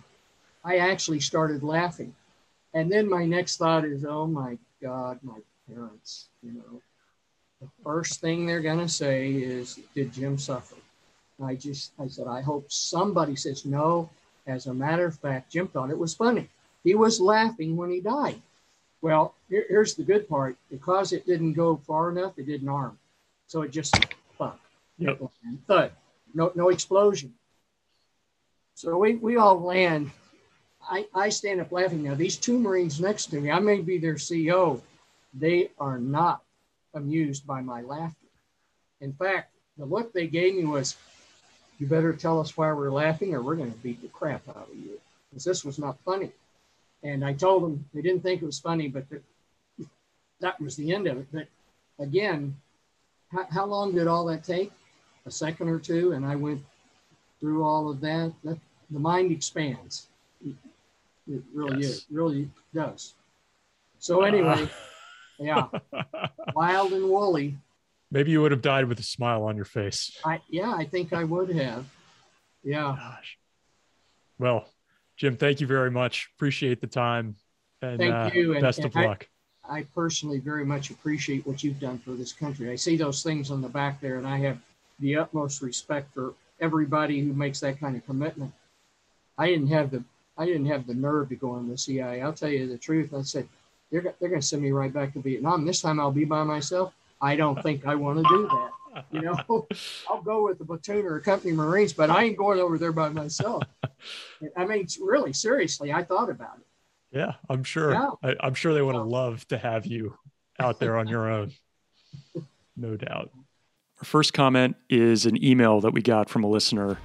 I actually started laughing, and then my next thought is, oh my God, my parents. You know, the first thing they're gonna say is, did Jim suffer? And I just, I said, I hope somebody says no. As a matter of fact, Jim thought it was funny. He was laughing when he died. Well, here- here's the good part. Because it didn't go far enough, it didn't arm. So it just fuck.
Yep.
Thud. No, no explosion. So we, we all land. I, I stand up laughing. Now, these two Marines next to me, I may be their CO. They are not amused by my laughter. In fact, the look they gave me was, you better tell us why we're laughing or we're going to beat the crap out of you. Because this was not funny. And I told them they didn't think it was funny, but that, that was the end of it. But again, how, how long did all that take? A second or two, and I went through all of that. that the mind expands. It, it really
Yes.
is, really does. So uh. anyway, yeah, wild and woolly.
Maybe you would have died with a smile on your face.
I yeah, I think I would have. Yeah.
Gosh. Well, Jim, thank you very much. Appreciate the time. And
Thank
uh,
and-
best
and
of
I-
luck.
I personally very much appreciate what you've done for this country. I see those things on the back there, and I have the utmost respect for everybody who makes that kind of commitment. I didn't have the I didn't have the nerve to go in the CIA. I'll tell you the truth. I said they're they're going to send me right back to Vietnam. This time I'll be by myself. I don't think I want to do that. You know, I'll go with the platoon or a company of Marines, but I ain't going over there by myself. I mean, really, seriously, I thought about it.
Yeah, I'm sure.
Yeah.
I, I'm sure they would have loved to have you out there on your own. No doubt. Our first comment is an email that we got from a listener,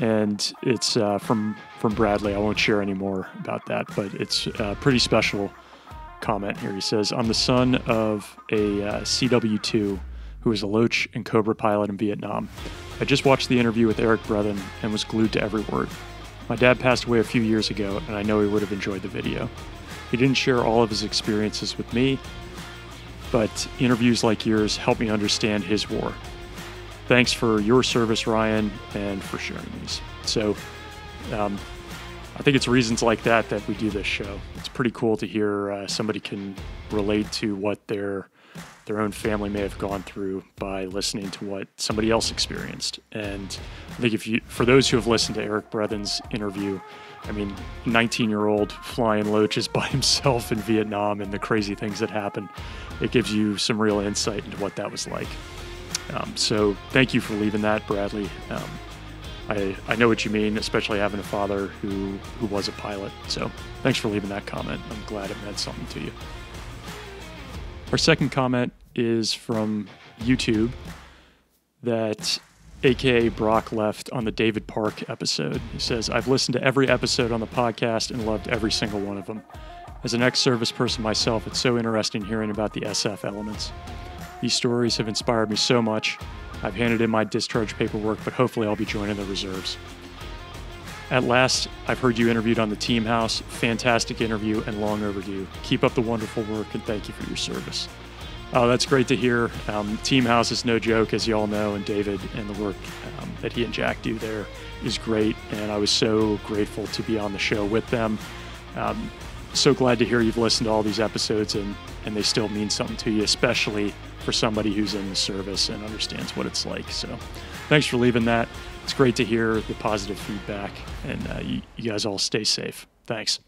and it's uh, from from Bradley. I won't share any more about that, but it's a pretty special comment here. He says, "I'm the son of a uh, CW2 who was a Loach and Cobra pilot in Vietnam. I just watched the interview with Eric Brethen and was glued to every word. My dad passed away a few years ago, and I know he would have enjoyed the video. He didn't share all of his experiences with me, but interviews like yours help me understand his war. Thanks for your service, Ryan, and for sharing these. So, um, I think it's reasons like that that we do this show. It's pretty cool to hear uh, somebody can relate to what their their own family may have gone through by listening to what somebody else experienced. And I think if you, for those who have listened to Eric Brethen's interview, I mean, 19 year old flying loaches by himself in Vietnam and the crazy things that happened, it gives you some real insight into what that was like. Um, so thank you for leaving that, Bradley. Um, I, I know what you mean, especially having a father who, who was a pilot. So thanks for leaving that comment. I'm glad it meant something to you. Our second comment is from YouTube that aka Brock left on the David Park episode. He says, I've listened to every episode on the podcast and loved every single one of them. As an ex service person myself, it's so interesting hearing about the SF elements. These stories have inspired me so much. I've handed in my discharge paperwork, but hopefully I'll be joining the reserves. At last, I've heard you interviewed on the Team House. Fantastic interview and long overdue. Keep up the wonderful work and thank you for your service. Oh, that's great to hear. Um, Team House is no joke, as you all know, and David and the work um, that he and Jack do there is great. And I was so grateful to be on the show with them. Um, so glad to hear you've listened to all these episodes and, and they still mean something to you, especially for somebody who's in the service and understands what it's like. So thanks for leaving that. It's great to hear the positive feedback, and uh, you, you guys all stay safe. Thanks.